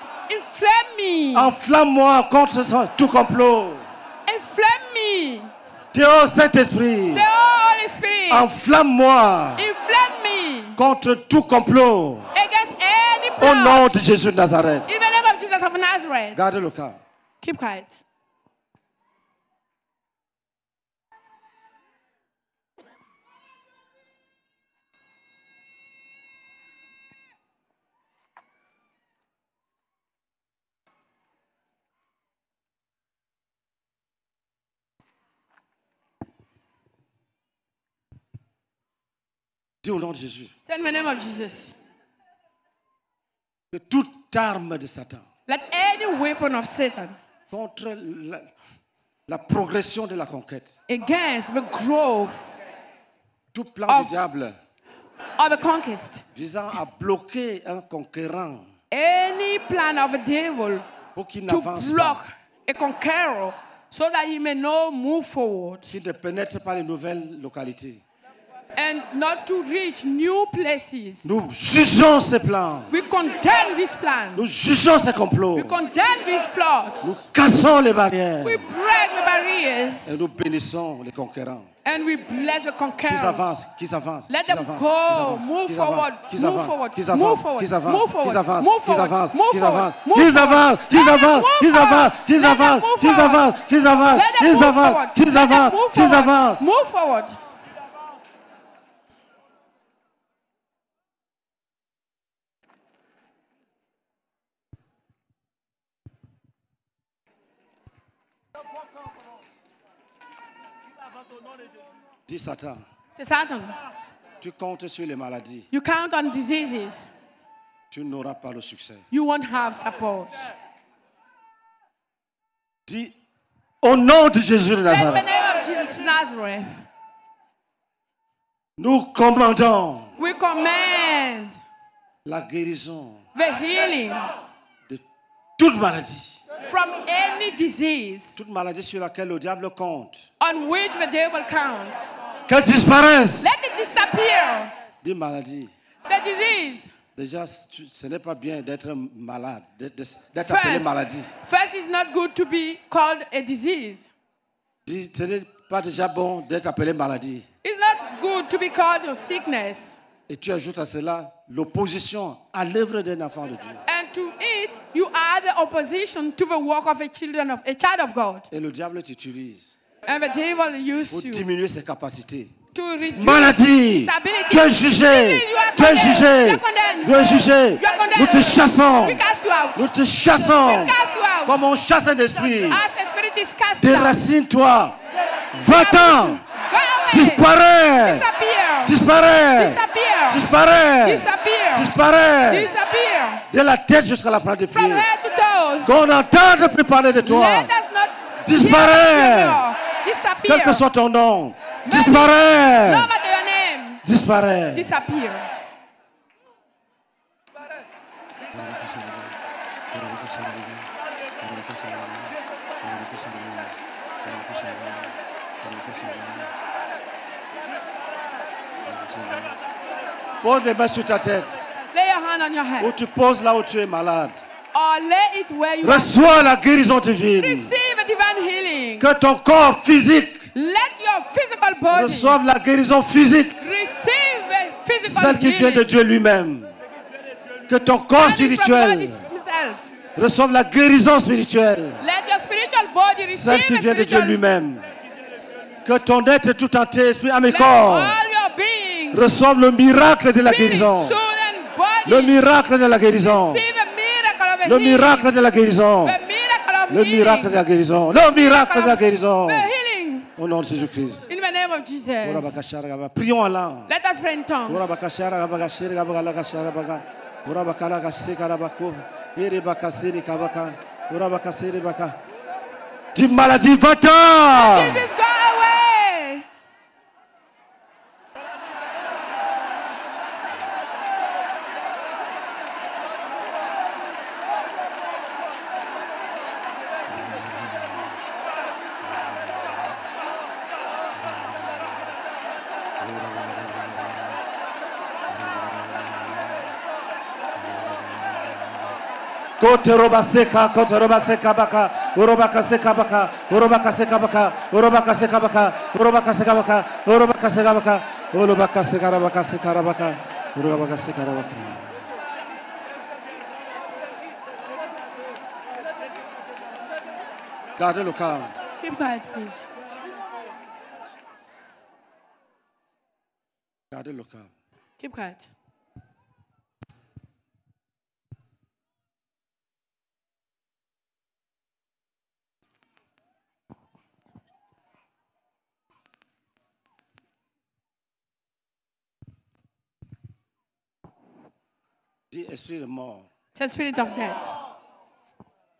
Enflamme-moi contre tout complot. Inflame me. Dis, oh Saint-Esprit, Holy Spirit, enflamme-moi inflame me contre tout complot. against any Au nom plot. de Jésus de Nazareth. In the name of Jesus of Nazareth. Garde le cas. Keep quiet. Dis au nom de Jésus. Say in the name of Jesus. que toute arme de Satan Let any weapon of Satan contre la, la progression de la conquête, against the growth tout plan Of- du diable of the conquest, visant à bloquer un conquérant any plan of the devil pour qu'il to n'avance block pas, a conqueror so that he may not move forward. Qu'il ne pénètre pas les nouvelles localités. And not to reach new places. Nous jugeons ces plans, We condemn this plan. nous jugeons ces complots, We condemn these plots. nous cassons les barrières We break the et barriers nous bénissons les conquérants. and we bless the Qu'ils conquerors. avancent, qu'ils avancent. Let qu'ils them avancent, go. qu'ils avancent, Move qu'ils forward. avancent, qu'ils Move avancent, forward. qu'ils Move avancent, forward. qu'ils avancent, Move forward. qu'ils avancent, Move qu'ils forward. avancent, Move qu'ils forward. qu'ils forward. avancent, qu'ils avancent, move qu'ils forward. avancent, qu'ils avancent, move qu'ils forward. avancent, qu'ils avancent, qu'ils move avancent, forward. qu'ils avancent, qu'ils avancent. Move forward. Dis Satan, tu comptes sur les maladies, you count on diseases, tu n'auras pas le succès. you won't have support. Dis au nom de Jésus de Say in the Nazareth, name of Jesus of Nazareth, nous commandons we command la guérison the healing de toute maladie. From any disease Toute maladie sur laquelle le diable compte. on which the devil counts. Qu'elle disparaisse. Let it disappear. Dis maladie. Say disease. Déjà, ce n'est pas bien d'être malade, d'être d'être appelé First, maladie. first, it's not good to be called a disease. Dis, ce n'est pas déjà bon d'être appelé maladie. It's not good to be called a sickness. Et tu ajoutes à cela l'opposition à l'œuvre d'un enfant de Dieu. And to you are the opposition to the work of a children of a child of God. Et le diable t'utilise And the devil pour uses you diminuer ses capacités. to reduce Maladie, his ability. tu es jugé, tu es jugé, You are condemned. tu es jugé. You are condemned. Nous te chassons, We cast you out. nous te chassons. We cast you out. Comme on chasse un esprit, As a spirit is cast out. déracine-toi, va-t'en, disparais, Disappear. disparais, Disappear. disparais, Disappear. disparais, Disappear. De la tête jusqu'à la plante des pieds. Qu'on n'entende plus parler de toi, anymore. quel que soit ton nom. Disparaît. Disparaît. disappear. Pose les mains sur ta tête. Lay your hand on your Ou head. tu poses là où tu es malade. Or lay it where you. Reçois la guérison divine. Receive a divine healing. Que ton corps physique Let your physical body reçoive la guérison physique. receive a physical Celle qui vient de. Dieu lui-même. Que ton corps spirituel reçoive la guérison spirituelle. Let your spiritual body Celle receive qui a vient de Dieu lui-même. Que ton être tout entier, esprit, âme et corps, reçoive le miracle de la guérison. Le miracle de la guérison. Le miracle de la guérison. Le miracle de la guérison. Le miracle de la guérison. Au nom de Jésus-Christ. In the name of Jesus. Prions en langue. Let us pray in tongues. Dis maladie, va-t'en! Kotoroba seka, kotoroba seka baka, urobaka seka baka, urobaka seka baka, urobaka seka baka, urobaka seka baka, urobaka seka baka, urobaka seka baka, seka urobaka seka baka. Gardez le. Keep quiet, please. Gardez le. Keep quiet. Dis esprit de mort. Say, spirit of death.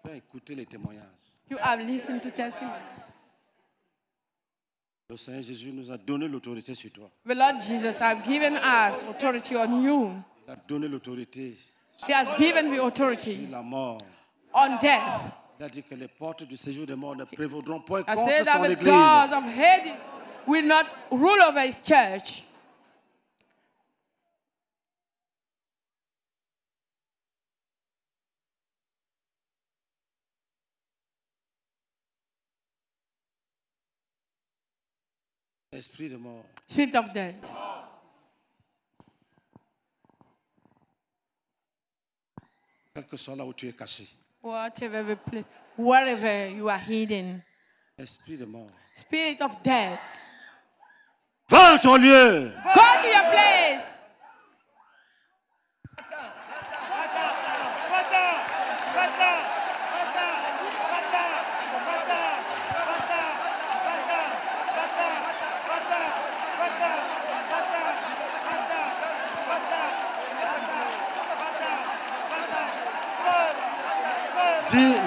Fais écouter les témoignages. You have listened to testimonies. Le Seigneur Jésus nous a donné l'autorité sur toi. The Lord Jesus has given us authority on you. Il a donné l'autorité He has given the sur authority la mort. on death. Il a dit que les portes du séjour des morts ne prévaudront point I contre said son that the église. doors of Hades will not rule over his church. Esprit de mort. Spirit of death. Quel que soit là où tu es caché. Whatever place, wherever you are hidden. Esprit de mort. Spirit of death. Va à ton lieu. Go to your place.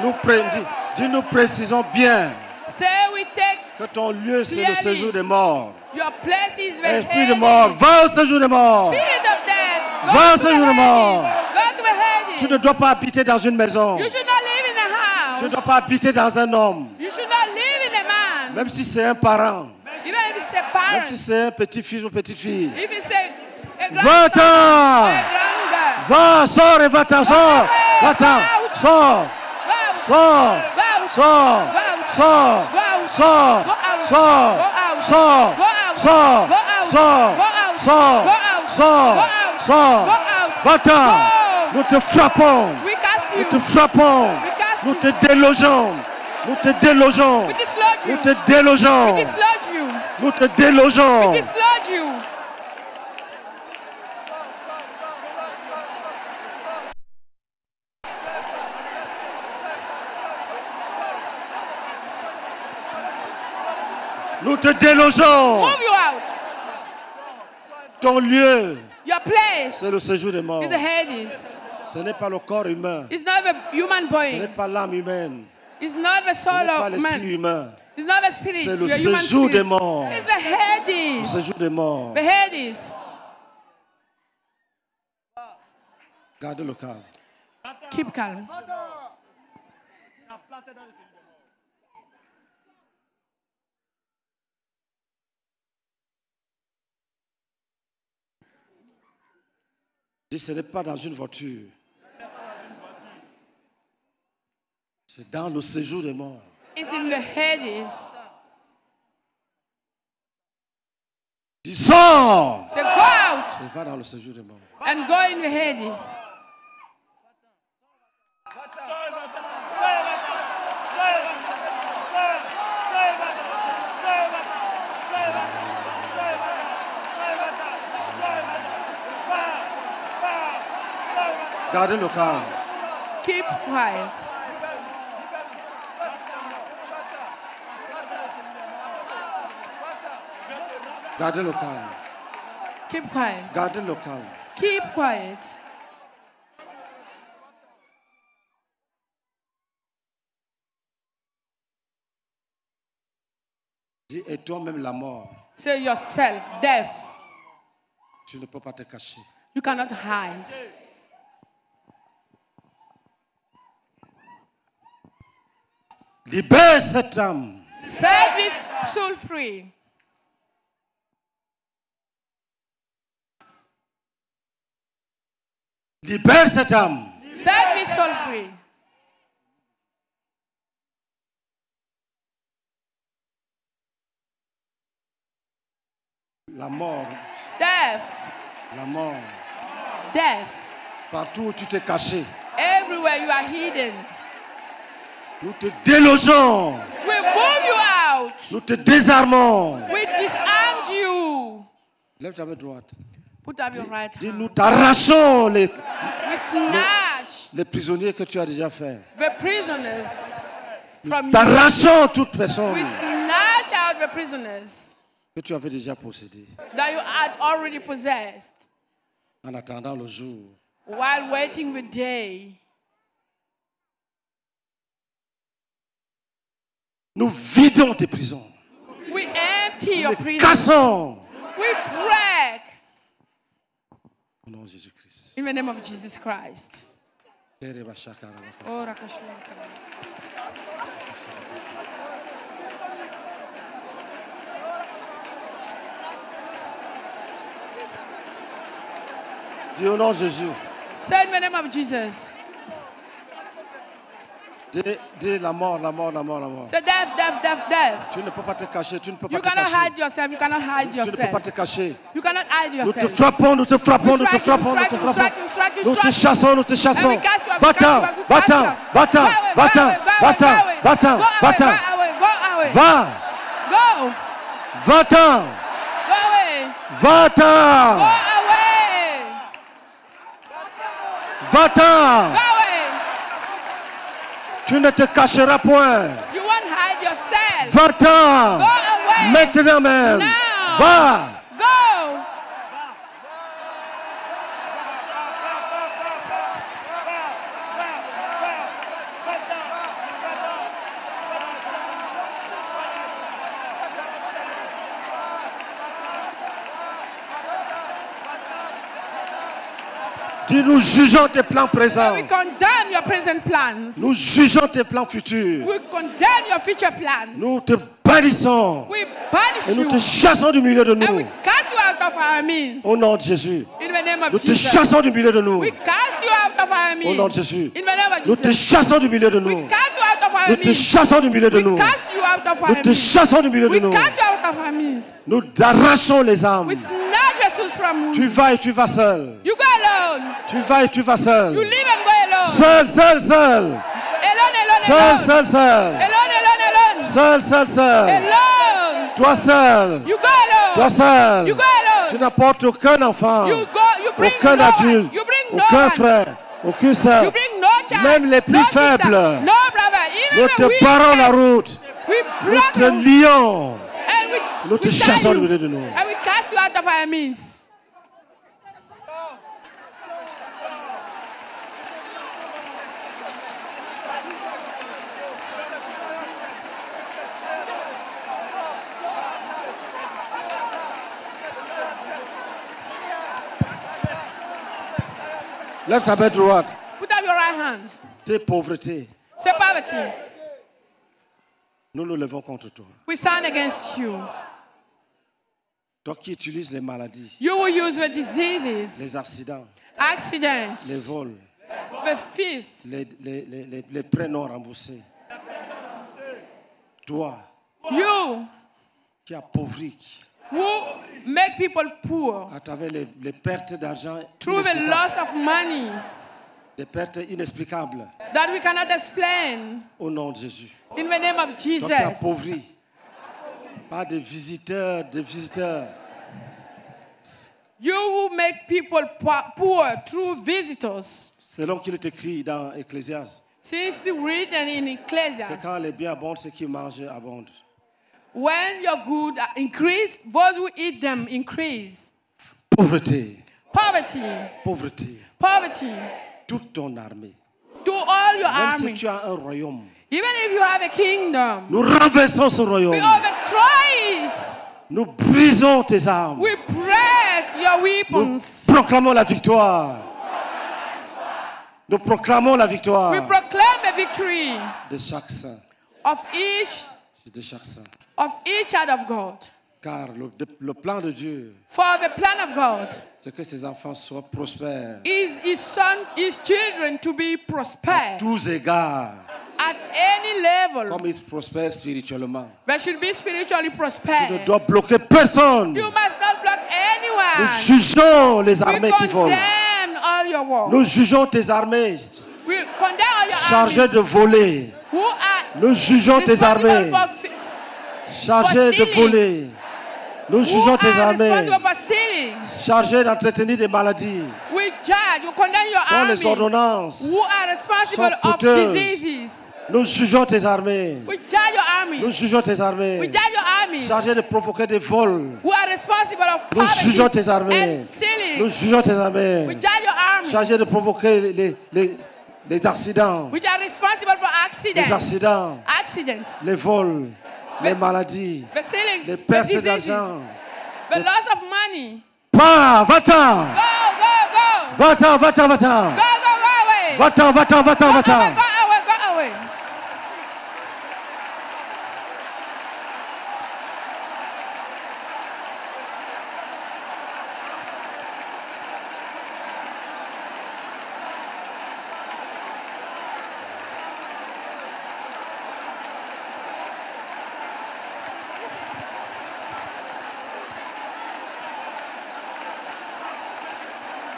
nous, dis nous précisons bien que ton lieu, c'est le séjour des morts. Esprit de mort, va au séjour des morts. Va au séjour des morts. Tu ne dois pas habiter dans une maison. Tu ne dois pas habiter dans un homme. Même si c'est un parent. Même si c'est un petit-fils ou petite-fille. Va-t'en. Va, sors et va-t'en, sors. Va-t'en, sors sors, sors, sors, sors, sors, sors, sors, sors, sors, sors. Va-t'en. Nous te frappons. Nous te frappons. Nous te délogeons. Nous te délogeons. Nous you. te délogeons. Nous te délogeons. Nous te délogeons. Move you out. Ton lieu, Your place c'est le séjour des morts. is the Hades. Ce n'est pas le corps humain. It's not the human Ce n'est body. pas l'âme humaine. It's not the Ce soul n'est pas of l'esprit man. humain. It's not a spirit. C'est le human séjour des spirit. morts. It's the Hades. Le séjour des morts. The Hades. Gardez le calme. Keep calm. Dis, ce n'est pas dans une voiture. C'est dans le séjour des morts. It's in the Hades. Dis, sors So go out et va dans le séjour des morts. and go in the Hades. Le calme. Keep quiet. Gardez le calme. Keep quiet. Gardez le calme. Keep quiet. Dis, et toi-même la mort, Say yourself, death. tu ne peux pas te cacher. You cannot hide. Libère cette âme. Set this soul free. Libère cette âme. Set this soul free. La mort, Death. la mort. Death. Partout où tu t'es caché, Everywhere you are hidden. Nous te délogeons. We move you out. Nous te désarmons. We disarmed you. Lève ta main droite. Put up your right Dis, hand. nous t'arrachons les, We snatch les prisonniers que tu as déjà faits. the prisoners from you. T'arrachons toute personne We snatch out the prisoners que tu avais déjà possédée. that you had already possessed En attendant le jour while waiting the day. Nous vidons tes prisons. We empty your Nous prisons. cassons. We break Au nom de Jésus-Christ. in the name of Jesus Christ. Oh. Dis au nom de Jésus. Say in the name of Jesus. Dis, la mort, la mort, la mort, la mort. Say death, death, death, death. Tu ne peux pas te cacher, tu ne peux pas You te cacher. hide yourself. You cannot hide Tu ne peux pas yourself. te cacher. You cannot hide Nous te yourself. frappons, nous te frappons, nous te frappons, nous te frappons. Nous te chassons, nous te chassons. Va-t'en, va-t'en, va-t'en, Go va-t'en, go va-t'en, go va-t'en, go va-t'en. Go go. Va, Go. va-t'en, Go away. Go va-t'en, away. va-t'en. Go. Tu ne te cacheras point. You won't hide yourself. Va-t'en. Go away. Maintenant même. Now. Va. Go. Dis, nous jugeons tes plans présents. We condemn your present plans. Nous jugeons tes plans futurs. We condemn your future plans. Nous te bannissons. Et nous you. te chassons du milieu de nous. Au nom de Jésus. In the name of Nous te chassons du milieu de nous. We cast you out of our means. Au nom de Jésus. In the name of Nous te chassons du milieu de We nous. cast you out of our Nous te chassons du milieu de We nous. cast you out of our Nous te chassons du milieu de nous. Nous arrachons les âmes. Tu vas et tu vas seul. You go alone. Tu vas et tu vas You seul. live and go alone. Seul, seul, seul. Seul, seul, seul. Seul, seul, seul. Alone. Toi seul. You go alone. Toi seul. You go Tu alone. n'apportes aucun enfant. You go. You bring Aucun no adulte. You bring no Aucun frère. Aucune soeur. You bring no child. Même les plus sister, faibles. Even Nous te barrons la route. We Nous te lions. Nous te chassons de nous. And we cast you out of our means. Lève ta main droite. Put up your right hand. Tes pauvretés, Say poverty. nous nous levons contre toi. We stand against you. Toi qui utilises les maladies, You will use the diseases, les accidents, les accidents, vols, the thieves. les, les, les, les, les prêts non remboursés. Toi You qui appauvris who make people poor? À travers les, les pertes d'argent, through the loss of money. Des pertes inexplicables. That we cannot explain. Au nom de Jésus. in the name of Jesus. appauvris par des visiteurs, des visiteurs, You who make people po- poor through visitors. selon qu'il est écrit dans Ecclésiaste, Since written in que Ecclesiastes, quand les biens abondent, ceux qui mangent abondent. When your good uh, increase, those who eat them increase. Pauvreté, Poverty, pauvreté, poverty, toute ton armée. to all your Même si army. tu as un royaume, Even if you have a kingdom, nous renversons ce we royaume. overthrow it. Nous brisons tes armes. We break your Nous weapons. proclamons la victoire. Nous proclamons la We proclaim the victory de chaque saint. of each De chaque saint. Of each child of God. Car le, le plan de Dieu, For the plan of God c'est que ses enfants soient prospères. is his son, his children to be prospered Tous égards. at any level. Comme ils prospèrent spirituellement. They should be spiritually Tu ne prospered. dois bloquer personne. You must not block Nous anyone. jugeons les We armées qui volent. condemn all your work. Nous jugeons tes armées We condemn all your chargées armies de voler. who are Nous jugeons tes responsible armées for chargées de voler. Nous jugeons tes armées chargées d'entretenir des maladies We judge, we condemn your dont les ordonnances. who are responsible sont coûteuses. Nous jugeons tes armées. We judge your army. Nous jugeons tes armées chargées de provoquer des vols. Nous jugeons tes armées. Nous jugeons tes We armées judge your army chargées de provoquer les, les, les accidents, which are responsible for accidents. les accidents, Accidents. les vols, les maladies, The les the pertes d'argent. The loss of money. Pas, va-t'en, Go, go, go. va-t'en, va-t'en, va-t'en, Go, go, go away. va-t'en, va-t'en, va-t'en, va-t'en.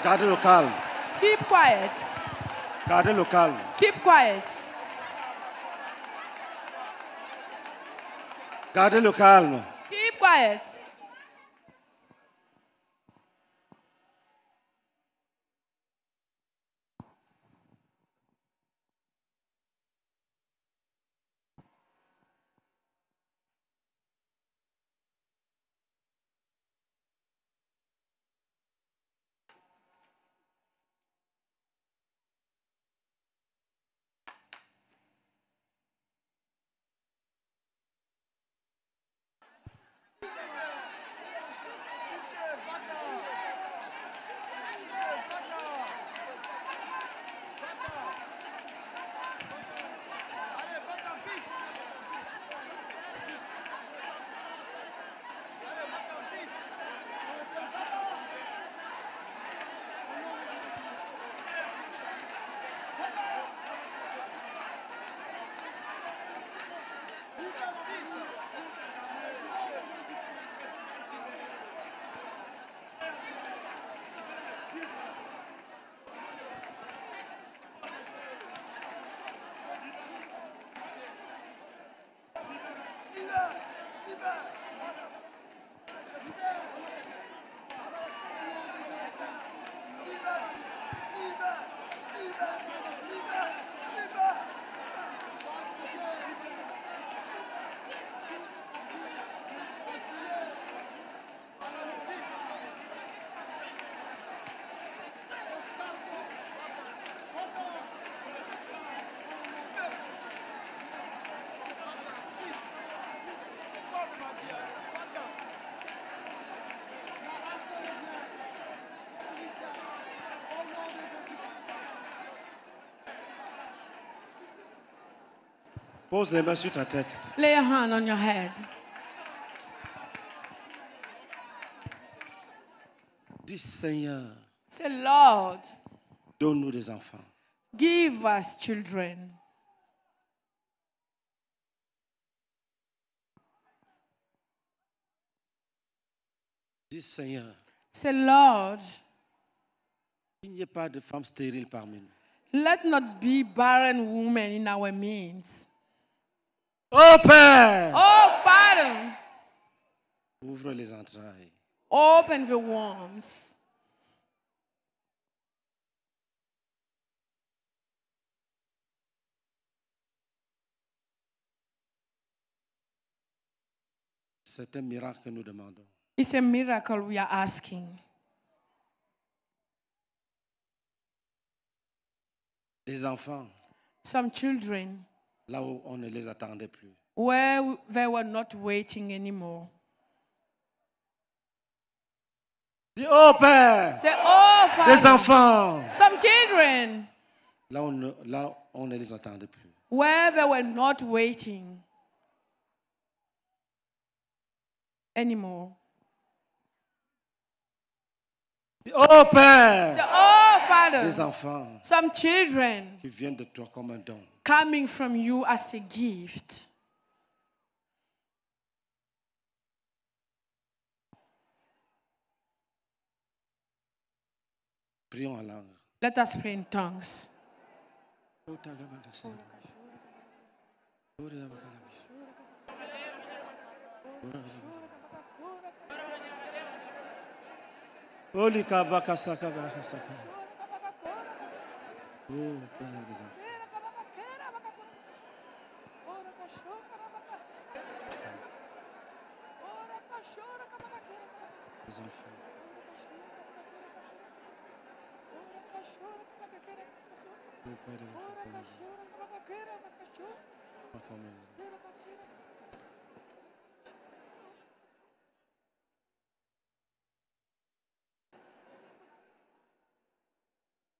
Gardez le calme, Keep quiet. gardez le calme. Keep quiet. Gardez le calme. Keep quiet. Amen. back. Pose les mains sur ta tête. Lay a hand on your head. Dis Seigneur, Say, Lord, donne-nous des enfants. give us children. Dis Seigneur, Say, Lord, il n'y ait pas de femmes stériles parmi nous. let not be barren women in our midst. Oh Père, Oh, Father, ouvre les entrailles. open the wombs. C'est un miracle que nous demandons. It's a miracle we are asking. Des enfants, Some children là où on ne les attendait plus. where they were not waiting anymore. Dis, oh Père, Say, oh, des Father, enfants, some children là où on ne, là on ne les attendait plus. where they were not waiting anymore. Oh Père, Say, oh, des Father, enfants some children qui viennent de toi comme un don. Coming from you as a gift. Prions en langue. Let us pray in tongues. Deus, enfim.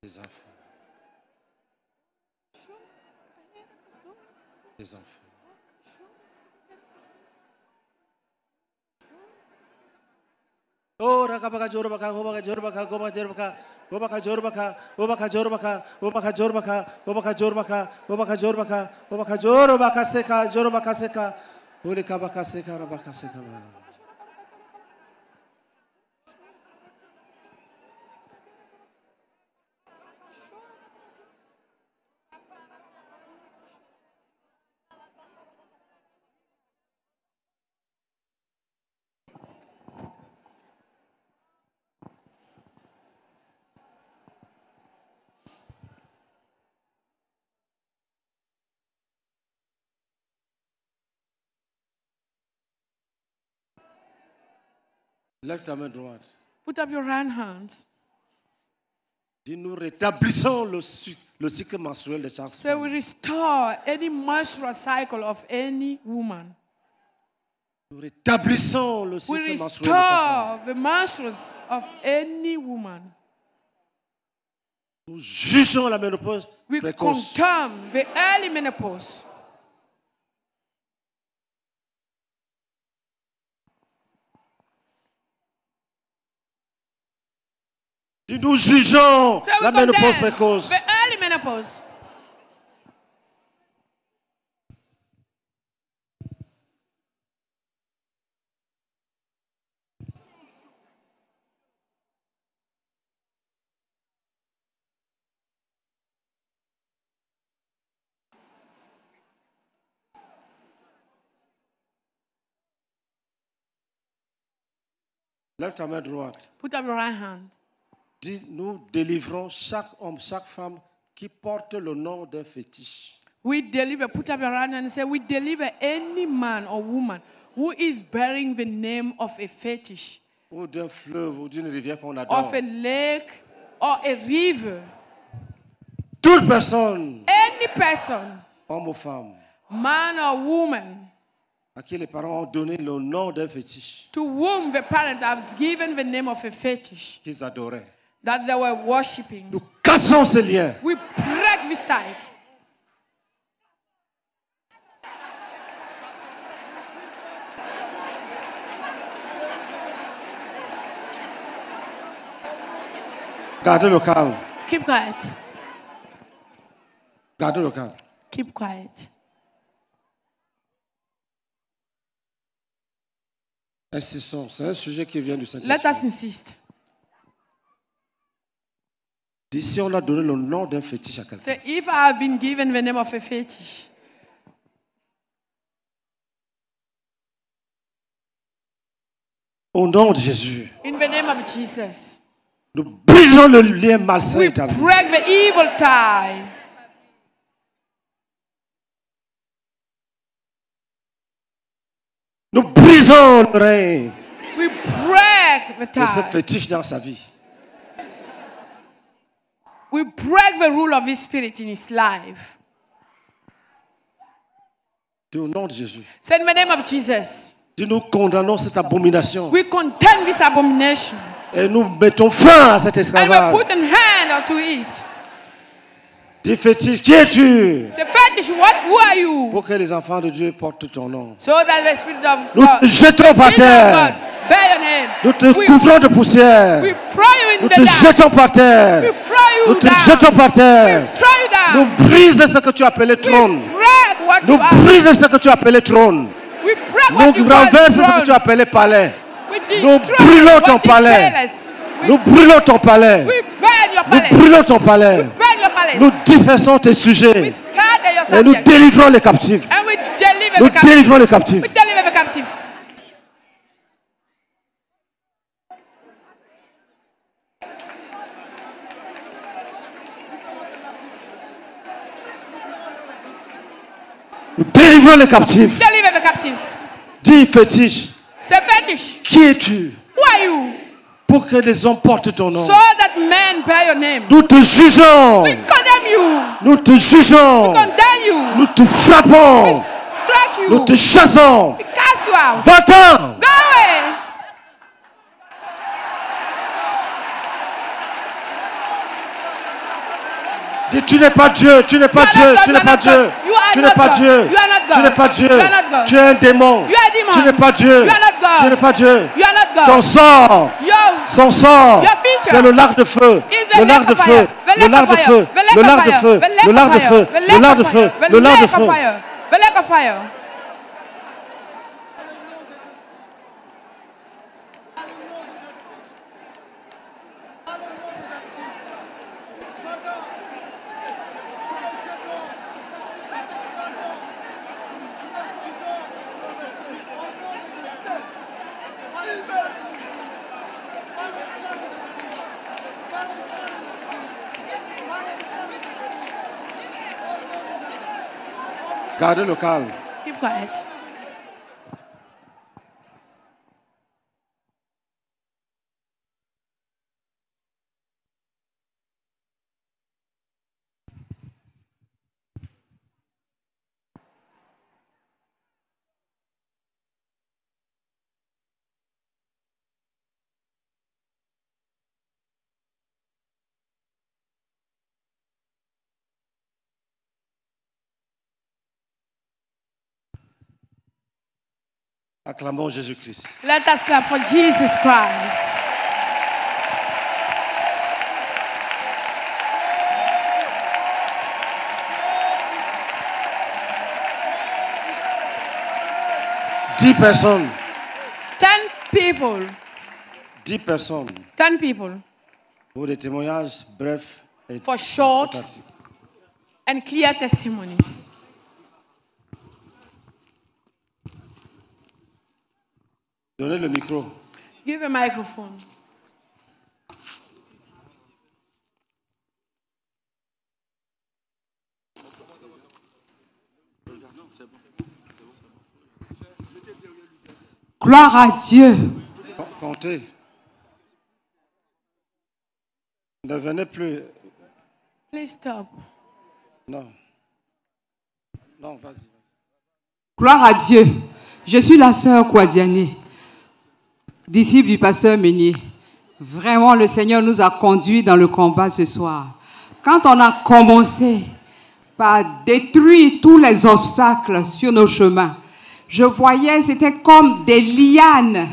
Desafio. Desafio. ओ रका बका ज़ोर बका गो बका ज़ोर बका गो बका ज़ोर बका वो बका ज़ोर बका वो बका ज़ोर बका वो बका ज़ोर बका वो बका ज़ोर बका वो बका ज़ोर बका वो बका ज़ोर बका से का ज़ोर बका से का होलिका बका से का बका से का Lève ta main droite. Put up your right hand. Dis, nous rétablissons le, le cycle menstruel de chaque So we restore any menstrual cycle of any woman. Nous rétablissons le We cycle menstruel de chaque femme. restore the menstruals of any woman. Nous jugeons la ménopause We précoce. condemn the early menopause. Dis, nous jugeons So we la ménopause précoce. the early menopause. Lève ta main droite. Put up your right hand. Dis, nous délivrons chaque homme, chaque femme qui porte le nom d'un fétiche. We deliver, put up your hand and say, We deliver any man or woman who is bearing the name of a fetish, ou d'un fleuve ou d'une rivière qu'on adore. of a lake or a river. Toute personne, Any person, homme ou femme, man or woman, à qui les parents ont donné le nom d'un fétiche to whom the parent has given the name of a fetish qu'ils adoraient. That they were worshiping. Nous cassons ce lien. We break this tie. Gardez le calme. Keep quiet. Gardez le calme. Keep quiet. Insistons, c'est un sujet qui vient du Saint-Esprit. Let us insist. D'ici, on a donné le nom d'un fétiche à quelqu'un. Say, if I have been given the name of a fetish, Au nom de Jésus, in the name of Jesus, nous brisons le lien malsain we de ta vie. break the evil tie. Nous brisons le règne We break the de ce tie. fétiche dans sa vie. We break the rule of his spirit in his life. Au nom de Jésus. Say in the name of Jesus, Dis nous condamnons cette abomination we condemn this abomination et nous mettons fin à cet and esclavage. we put an hand to it. Dis fétiche, qui es-tu? Pour que les enfants de Dieu portent ton nom. So that the spirit of Nous God, te jetons par terre. Nous te couvrons de poussière. Nous te jetons par terre. Nous te jetons par terre. Nous brisons ce que tu appelais trône. Nous brisons ce que tu appelais trône. Nous renversons ce que tu appelais palais. Nous brûlons ton is palais. Nous brûlons ton palais. Nous brûlons ton palais. Nous dispersons tes sujets. Et nous délivrons les captifs. Nous délivrons les captifs. We deliver the captives. Délivrons les captifs. Deliver the captives. Dis fétiche, Say fetish. qui es-tu Who are you? pour que les hommes portent ton nom? So that men bear your name. Nous te jugeons. We condemn you. Nous te jugeons. Condemn you. Nous te frappons. Strike you. Nous te chassons. We cast you out. Va-t'en. Go away. Dis, tu n'es pas Dieu, tu n'es pas Dieu, tu n'es pas Dieu, tu n'es pas. Dieu, tu n'es pas Dieu, tu es un démon, tu n'es pas Dieu, tu n'es pas Dieu. Ton sort, son sort, c'est le lac de feu, le lake de feu, le of de feu, le lac de feu, le lac de feu, le of de feu, le lake de feu. Fire. The lake of fire. Gardez le calme. Keep quiet. Acclamons Jésus-Christ. Let us clap for Jesus Christ. Dix personnes, Ten people. dix personnes Ten people. pour des témoignages brefs et For short and clear testimonies. Donnez le micro. Give a microphone. Gloire à Dieu. Comptez. Ne venez plus. Please stop. Non. Non, vas-y. Gloire à Dieu. Je suis la sœur Kouadiané, disciple du pasteur Meunier. Vraiment, le Seigneur nous a conduits dans le combat ce soir. Quand on a commencé par détruire tous les obstacles sur nos chemins, je voyais, c'était comme des lianes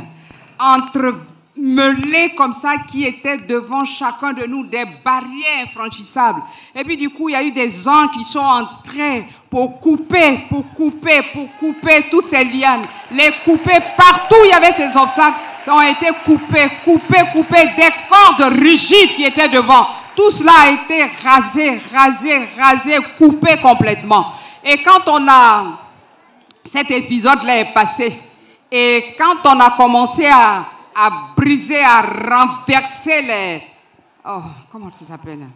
entre meulés comme ça qui étaient devant chacun de nous, des barrières infranchissables. Et puis du coup, il y a eu des anges qui sont entrés pour couper, pour couper, pour couper toutes ces lianes, les couper partout. Il y avait ces obstacles ont été coupés, coupés, coupés, des cordes rigides qui étaient devant. Tout cela a été rasé, rasé, rasé, coupé complètement. Et quand on a cet épisode-là est passé, et quand on a commencé à, briser, à renverser les... Oh, comment ça s'appelle?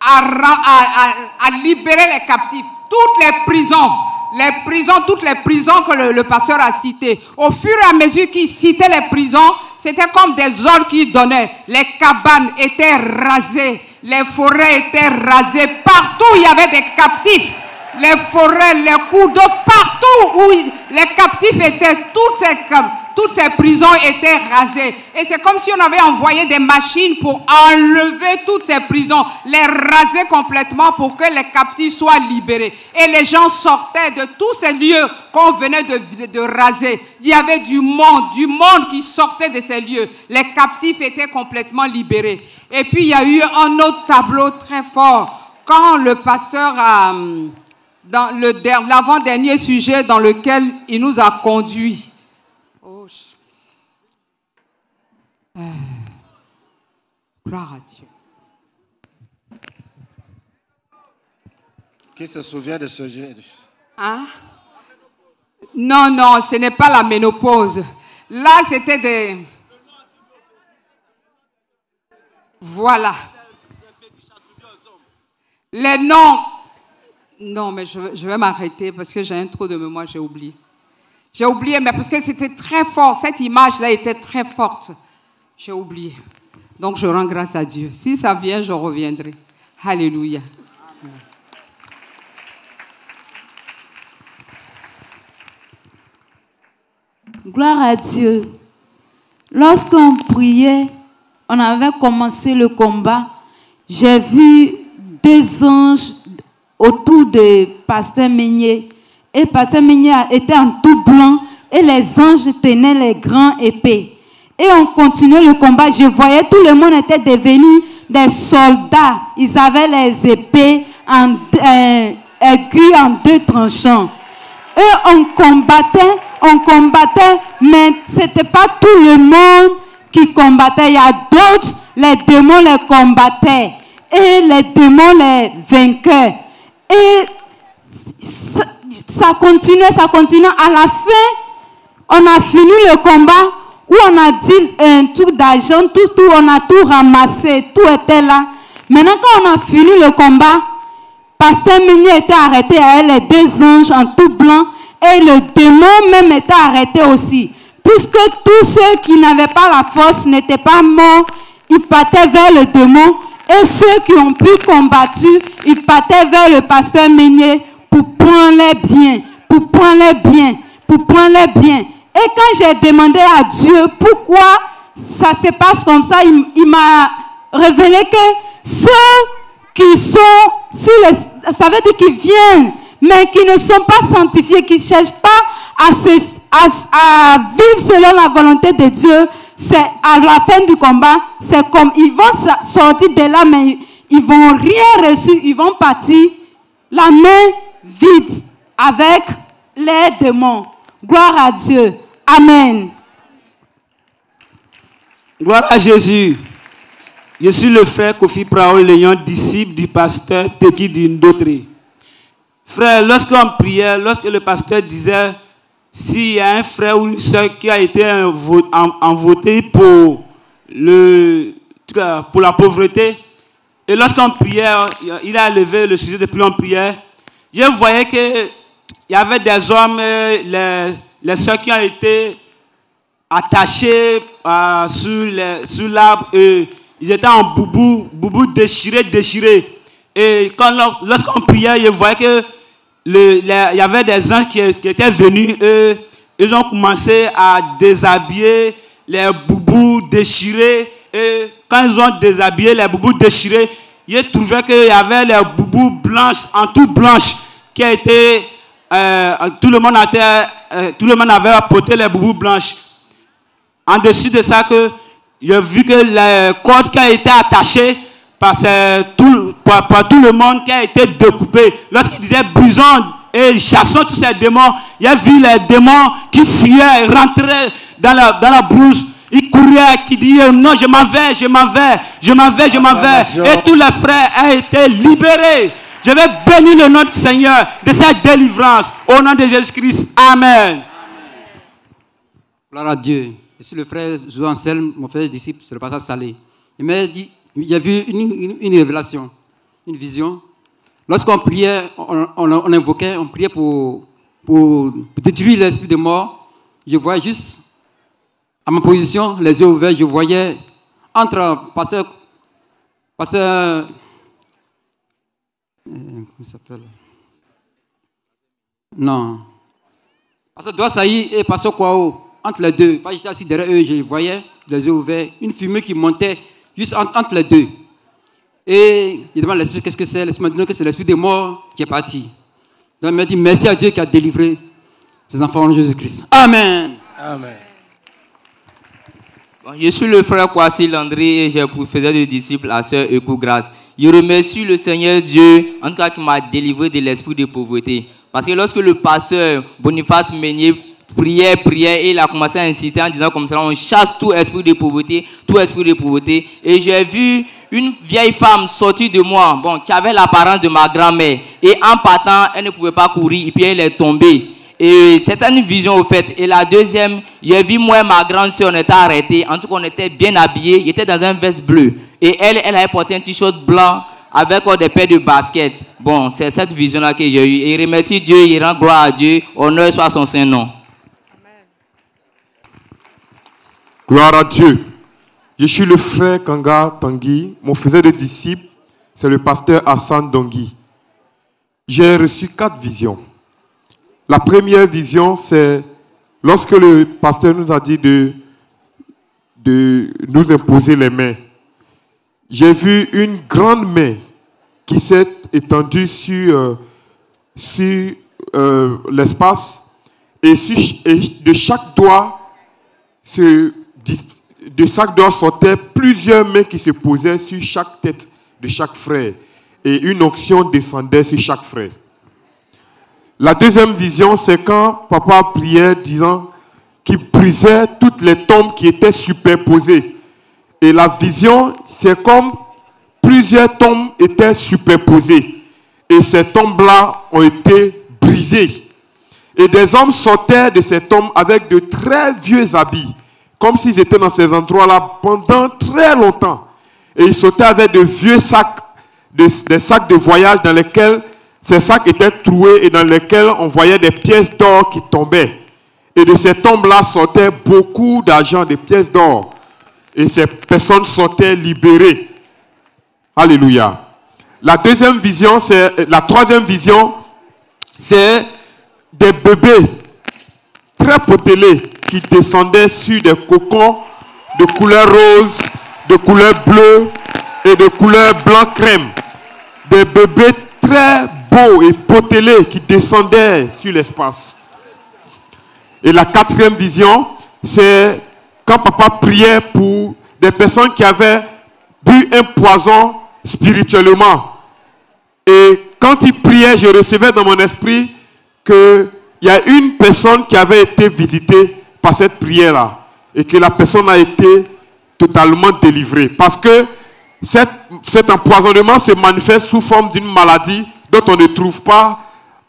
À- à libérer les captifs. Toutes les prisons, les prisons, toutes les prisons que le, pasteur a citées. Au fur et à mesure qu'il citait les prisons, c'était comme des ordres qu'il donnait. Les cabanes étaient rasées, les forêts étaient rasées. Partout, il y avait des captifs les forêts, les cours d'eau, partout où les captifs étaient, toutes ces, toutes ces prisons étaient rasées. Et c'est comme si on avait envoyé des machines pour enlever toutes ces prisons, les raser complètement pour que les captifs soient libérés. Et les gens sortaient de tous ces lieux qu'on venait de, raser. Il y avait du monde, du monde qui sortait de ces lieux. Les captifs étaient complètement libérés. Et puis il y a eu un autre tableau très fort quand le pasteur a, hum, dans l'avant-dernier sujet dans lequel il nous a conduits. Oh, je- Euh, gloire à Dieu. Qui se souvient de ce jeu Hein? Non, non, ce n'est pas la ménopause. Là, c'était des... Voilà. Les noms. Non, mais je vais m'arrêter parce que j'ai un trou de mémoire, j'ai oublié. J'ai oublié, mais parce que c'était très fort. Cette image-là était très forte. J'ai oublié. Donc, je rends grâce à Dieu. Si ça vient, je reviendrai. Alléluia. Gloire à Dieu. Lorsqu'on priait, on avait commencé le combat, j'ai vu deux anges autour de Pasteur Meunier. Et Pasteur Meunier était en tout blanc et les anges tenaient les grands épées. Et on continuait le combat. Je voyais tout le monde était devenu des soldats. Ils avaient les épées en, euh, aiguës en deux tranchants. Et on combattait, on combattait, mais c'était pas tout le monde qui combattait. Il y a d'autres, les démons les combattaient. Et les démons les vainquaient. Et ça, ça continuait, ça continuait. À la fin, on a fini le combat où on a dit un truc d'argent, tout, tout, on a tout ramassé, tout était là. Maintenant, quand on a fini le combat, Pasteur Migné était arrêté avec les deux anges en tout blanc et le démon même était arrêté aussi. Puisque tous ceux qui n'avaient pas la force n'étaient pas morts, ils partaient vers le démon et ceux qui ont pu combattre, ils partaient vers le pasteur Meunier pour prendre les biens, pour prendre les biens, pour prendre les biens. Et quand j'ai demandé à Dieu pourquoi ça se passe comme ça, il, m'a révélé que ceux qui sont sur les, ça veut dire qu'ils viennent, mais qui ne sont pas sanctifiés, qui ne cherchent pas à, à- vivre selon la volonté de Dieu, c'est à la fin du combat, c'est comme ils vont sortir de là, mais ils vont rien reçu, ils vont partir la main vide avec les démons. Gloire à Dieu. Amen. Gloire à Jésus. Je suis le frère Kofi Praol Léon, disciple du pasteur Teki Dindotré. Frère, lorsqu'on priait, lorsque le pasteur disait s'il y a un frère ou une soeur qui a été envo- en- envoûté pour, pour la pauvreté, et lorsqu'on priait, il a levé le sujet de prière en prière, je voyais qu'il y avait des hommes, euh, les, les soeurs qui ont été attachés euh, sur l'arbre ils étaient en boubou, boubou déchiré, déchiré. Et lorsqu'on priait, je voyais que il y avait des anges qui, étaient venus ils ont commencé à déshabiller les boubous déchirés. Et quand ils ont déshabillé les boubous déchirés, ils trouvaient qu'il y avait les boubous blanches, en tout blanches, qui été, euh, tout le monde a été euh, tout le monde avait apporté les boubous blanches. En dessus de ça, que j'ai vu que les cordes qui a été attachées par, ces- tout, par, par tout le monde qui a été découpé. Lorsqu'il disait brisons et chassons tous ces démons, j'ai vu les démons qui fuyaient, rentraient dans la, dans la brousse. Ils couraient, qui disaient non, je m'en vais, je m'en vais, je m'en vais, je m'en vais. Et tous les frères ont été libérés. Je vais bénir le nom du Seigneur de cette délivrance. Au nom de Jésus-Christ. Amen. Gloire à Dieu. Je suis le frère Jouan Anselme, mon frère disciple, c'est le pasteur Salé. Il m'a dit, il a vu une, révélation, une vision. Lorsqu'on priait, on, invoquait, on priait pour, pour détruire l'esprit de mort. Je voyais juste, à ma position, les yeux ouverts, je voyais entre pasteur, pasteur, comment il s'appelle? Non. Pasteur Doua Saï et Pasteur Kwao, entre les deux, Parce que j'étais assis derrière eux, je voyais les yeux ouverts, une fumée qui montait juste en- entre les deux. Et il demande à l'esprit qu'est-ce que c'est? L'esprit m'a dit que c'est l'esprit des morts qui est parti. Donc il m'a dit merci à Dieu qui a délivré ses enfants en Jésus-Christ. Amen. Amen. Je suis le frère Kwasi Landry et pour faisais de disciple à sœur Eco Grâce. Je remercie le Seigneur Dieu, en tout cas qui m'a délivré de l'esprit de pauvreté. Parce que lorsque le pasteur Boniface Meunier priait, priait, il a commencé à insister en disant comme ça, on chasse tout esprit de pauvreté, tout esprit de pauvreté. Et j'ai vu une vieille femme sortir de moi, bon, qui avait l'apparence de ma grand-mère. Et en partant, elle ne pouvait pas courir, et puis elle est tombée. Et c'était une vision au fait. Et la deuxième, j'ai vu moi et ma grande soeur, on était arrêtés. En tout cas, on était bien habillés. Il était dans un veste bleu. Et elle, elle avait porté un t-shirt blanc avec des paires de baskets. Bon, c'est cette vision-là que j'ai eue. Et remercie Dieu, il rend gloire à Dieu. Honneur soit son Saint-Nom. Gloire à Dieu. Je suis le frère Kanga Tanguy. Mon frère de disciple, c'est le pasteur Hassan Dongui. J'ai reçu quatre visions. La première vision, c'est lorsque le pasteur nous a dit de, nous imposer les mains. J'ai vu une grande main qui s'est étendue sur, euh, euh, l'espace et, de chaque doigt de chaque doigt sortaient plusieurs mains qui se posaient sur chaque tête de chaque frère. Et une onction descendait sur chaque frère. La deuxième vision, c'est quand papa priait disant qu'il brisait toutes les tombes qui étaient superposées. Et la vision, c'est comme plusieurs tombes étaient superposées. Et ces tombes-là ont été brisées. Et des hommes sortaient de ces tombes avec de très vieux habits, comme s'ils étaient dans ces endroits-là pendant très longtemps. Et ils sautaient avec de vieux sacs, de- des sacs de voyage dans lesquels ces sacs étaient troués et dans lesquels on voyait des pièces d'or qui tombaient. Et de ces tombes-là sortaient beaucoup d'argent, des pièces d'or. Et ces personnes sortaient libérées. Alléluia. La deuxième vision, c'est la troisième vision, c'est des bébés très potelés qui descendaient sur des cocons de couleur rose, de couleur bleue et de couleur blanc crème. Des bébés très beaux et potelés qui descendaient sur l'espace. Et la quatrième vision, c'est quand papa priait pour des personnes qui avaient bu un poison spirituellement. Et quand il priait, je recevais dans mon esprit qu'il y a une personne qui avait été visitée par cette prière-là. Et que la personne a été totalement délivrée. Parce que cet empoisonnement se manifeste sous forme d'une maladie dont on ne trouve pas.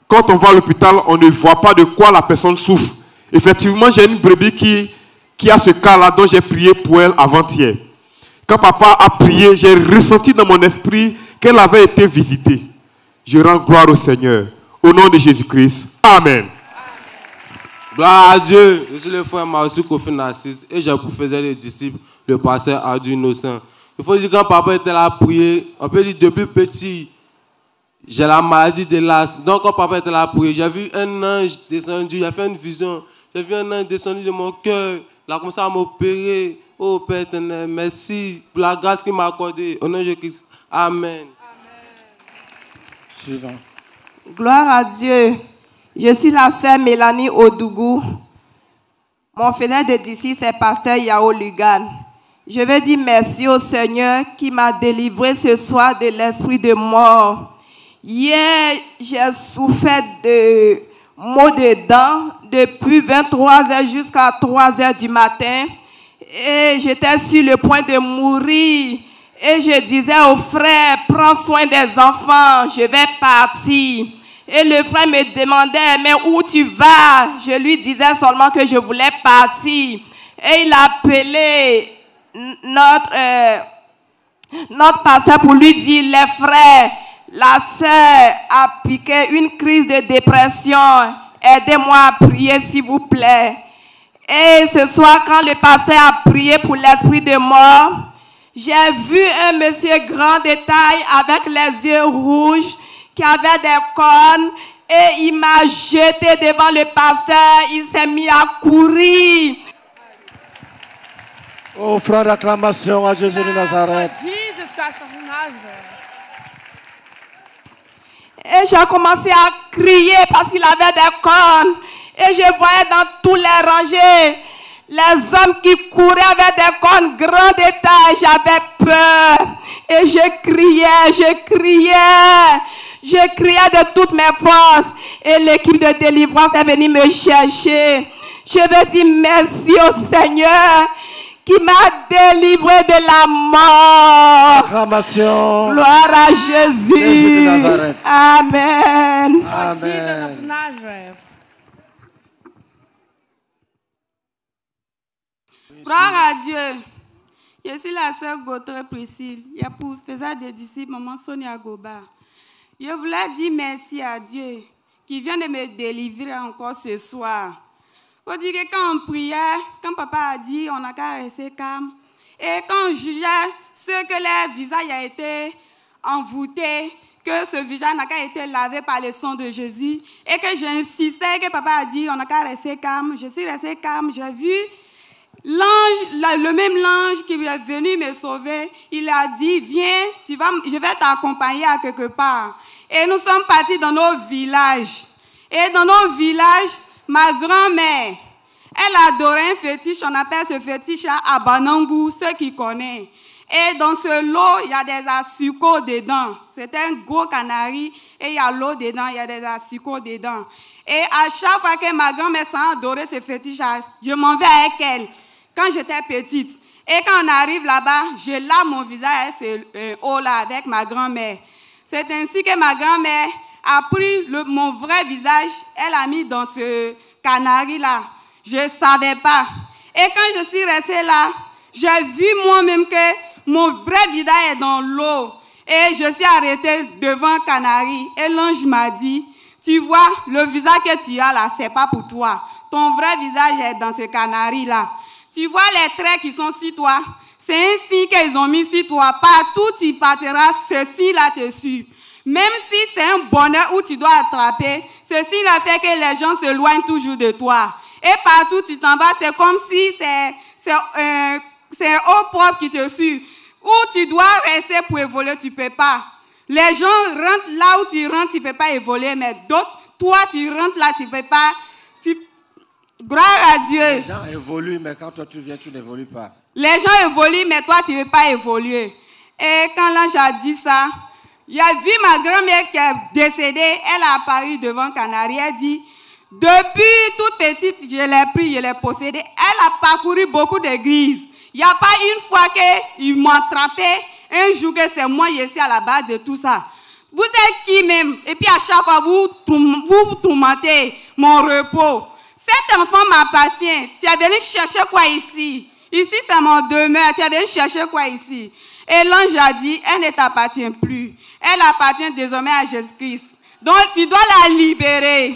Quand on va à l'hôpital, on ne voit pas de quoi la personne souffre. Effectivement, j'ai une brebis qui, qui a ce cas-là dont j'ai prié pour elle avant-hier. Quand papa a prié, j'ai ressenti dans mon esprit qu'elle avait été visitée. Je rends gloire au Seigneur. Au nom de Jésus-Christ. Amen. Gloire à Dieu. Je suis le frère Marcus Kofi et j'ai pour faire des disciples le pasteur Adu Innocent. Il faut dire quand papa était là à prier, on peut dire depuis petit, j'ai la maladie de l'as. Donc quand papa était là prier, j'ai vu un ange descendu, a fait une vision. J'ai vu un ange descendu de mon cœur. Il a commencé à m'opérer. Oh Père éternel, merci pour la grâce qu'il m'a accordée. Au nom de Jésus-Christ. Amen. Suivant. Gloire à Dieu. Je suis la sœur Mélanie Odougou. Mon frère de d'ici, c'est pasteur Yao Lugan. Je veux dire merci au Seigneur qui m'a délivré ce soir de l'esprit de mort. Hier, j'ai souffert de maux de dents depuis 23 heures jusqu'à 3 heures du matin. Et j'étais sur le point de mourir. Et je disais au frère, prends soin des enfants, je vais partir. Et le frère me demandait, mais où tu vas? Je lui disais seulement que je voulais partir. Et il a appelé notre, euh, notre pasteur pour lui dire, les frères, la sœur a piqué une crise de dépression. Aidez-moi à prier, s'il vous plaît. Et ce soir, quand le pasteur a prié pour l'esprit de mort, j'ai vu un monsieur grand de taille avec les yeux rouges qui avait des cornes et il m'a jeté devant le pasteur. Il s'est mis à courir. Offrant d'acclamation à Jésus de Nazareth. Jesus Christ of Nazareth. Et j'ai commencé à crier parce qu'il avait des cornes. Et je voyais dans tous les rangées les hommes qui couraient avec des cornes grands de taille. J'avais peur. Et je criais, je criais. Je criais de toutes mes forces. Et l'équipe de délivrance est venue me chercher. Je veux dire merci au Seigneur qui m'a délivré de la mort. Acclamation. Gloire à Jésus. Jésus de Nazareth. Amen. Jesus Amen. Nazareth. Gloire à Dieu. Je suis la sœur Gautre Priscille. Je pour faisais des disciples, maman Sonia Goba. Je voulais dire merci à Dieu qui vient de me délivrer encore ce soir. Dire que quand on priait, quand papa a dit, on a qu'à rester calme. Et quand on jugeait ceux que leur visage a été envoûté, que ce visage n'a qu'à été lavé par le sang de Jésus, et que j'insistais que papa a dit, on n'a qu'à rester calme. Je suis restée calme. J'ai vu L'ange, la- le même ange qui est venu me sauver, il a dit, viens, tu vas, je vais t'accompagner à quelque part. Et nous sommes partis dans nos villages. Et dans nos villages, ma grand-mère, elle adorait un fétiche, on appelle ce fétiche à Abanangou, ceux qui connaissent. Et dans ce lot, il y a des assucots dedans. C'est un gros canari et il y a l'eau dedans, il y a des assucots dedans. Et à chaque fois que ma grand-mère s'en adorait ce fétiche, je m'en vais avec elle quand j'étais petite. Et quand on arrive là-bas, je lave mon visage à ce euh, eau-là avec ma grand-mère. C'est ainsi que ma grand-mère a pris le- mon vrai visage, elle a mis dans ce canari-là. Je ne savais pas. Et quand je suis restée là, j'ai vu moi-même que mon vrai visage est dans l'eau. Et je suis arrêtée devant canari. Et l'ange m'a dit, tu vois, le visage que tu as là, c'est pas pour toi. Ton vrai visage est dans ce canari-là. Tu vois les traits qui sont sur toi. C'est signe qu'ils ont mis sur toi. Partout tu partiras, ce signe-là te suit. Même si c'est un bonheur où tu dois attraper, ce signe-là fait que les gens s'éloignent toujours de toi. Et partout tu t'en vas, c'est comme si c'est euh, un eau propre qui te suit. Où tu dois rester pour évoluer, tu ne peux pas. Les gens rentrent là où tu rentres, tu ne peux pas évoluer, mais d'autres, toi, tu rentres là, tu ne peux pas. Tu... Gloire à Dieu. Les gens évoluent, mais quand toi tu viens, tu n'évolues pas. Les gens évoluent, mais toi, tu ne veux pas évoluer. Et quand l'ange a dit ça, il a vu ma grand-mère qui est décédée. Elle a apparu devant Canary. Elle dit, depuis toute petite, je l'ai pris, je l'ai possédée. Elle a parcouru beaucoup d'églises. Il n'y a pas une fois qu'ils m'ont attrapé, un jour que c'est moi, je suis à la base de tout ça. Vous êtes qui même? Et puis à chaque fois, vous, vous tourmentez mon repos. Cet enfant m'appartient. Tu es venu chercher quoi ici? Ici, c'est mon demeure. Tu es venu chercher quoi ici? Et l'ange a dit, elle ne t'appartient plus. Elle appartient désormais à Jésus-Christ. Donc, tu dois la libérer.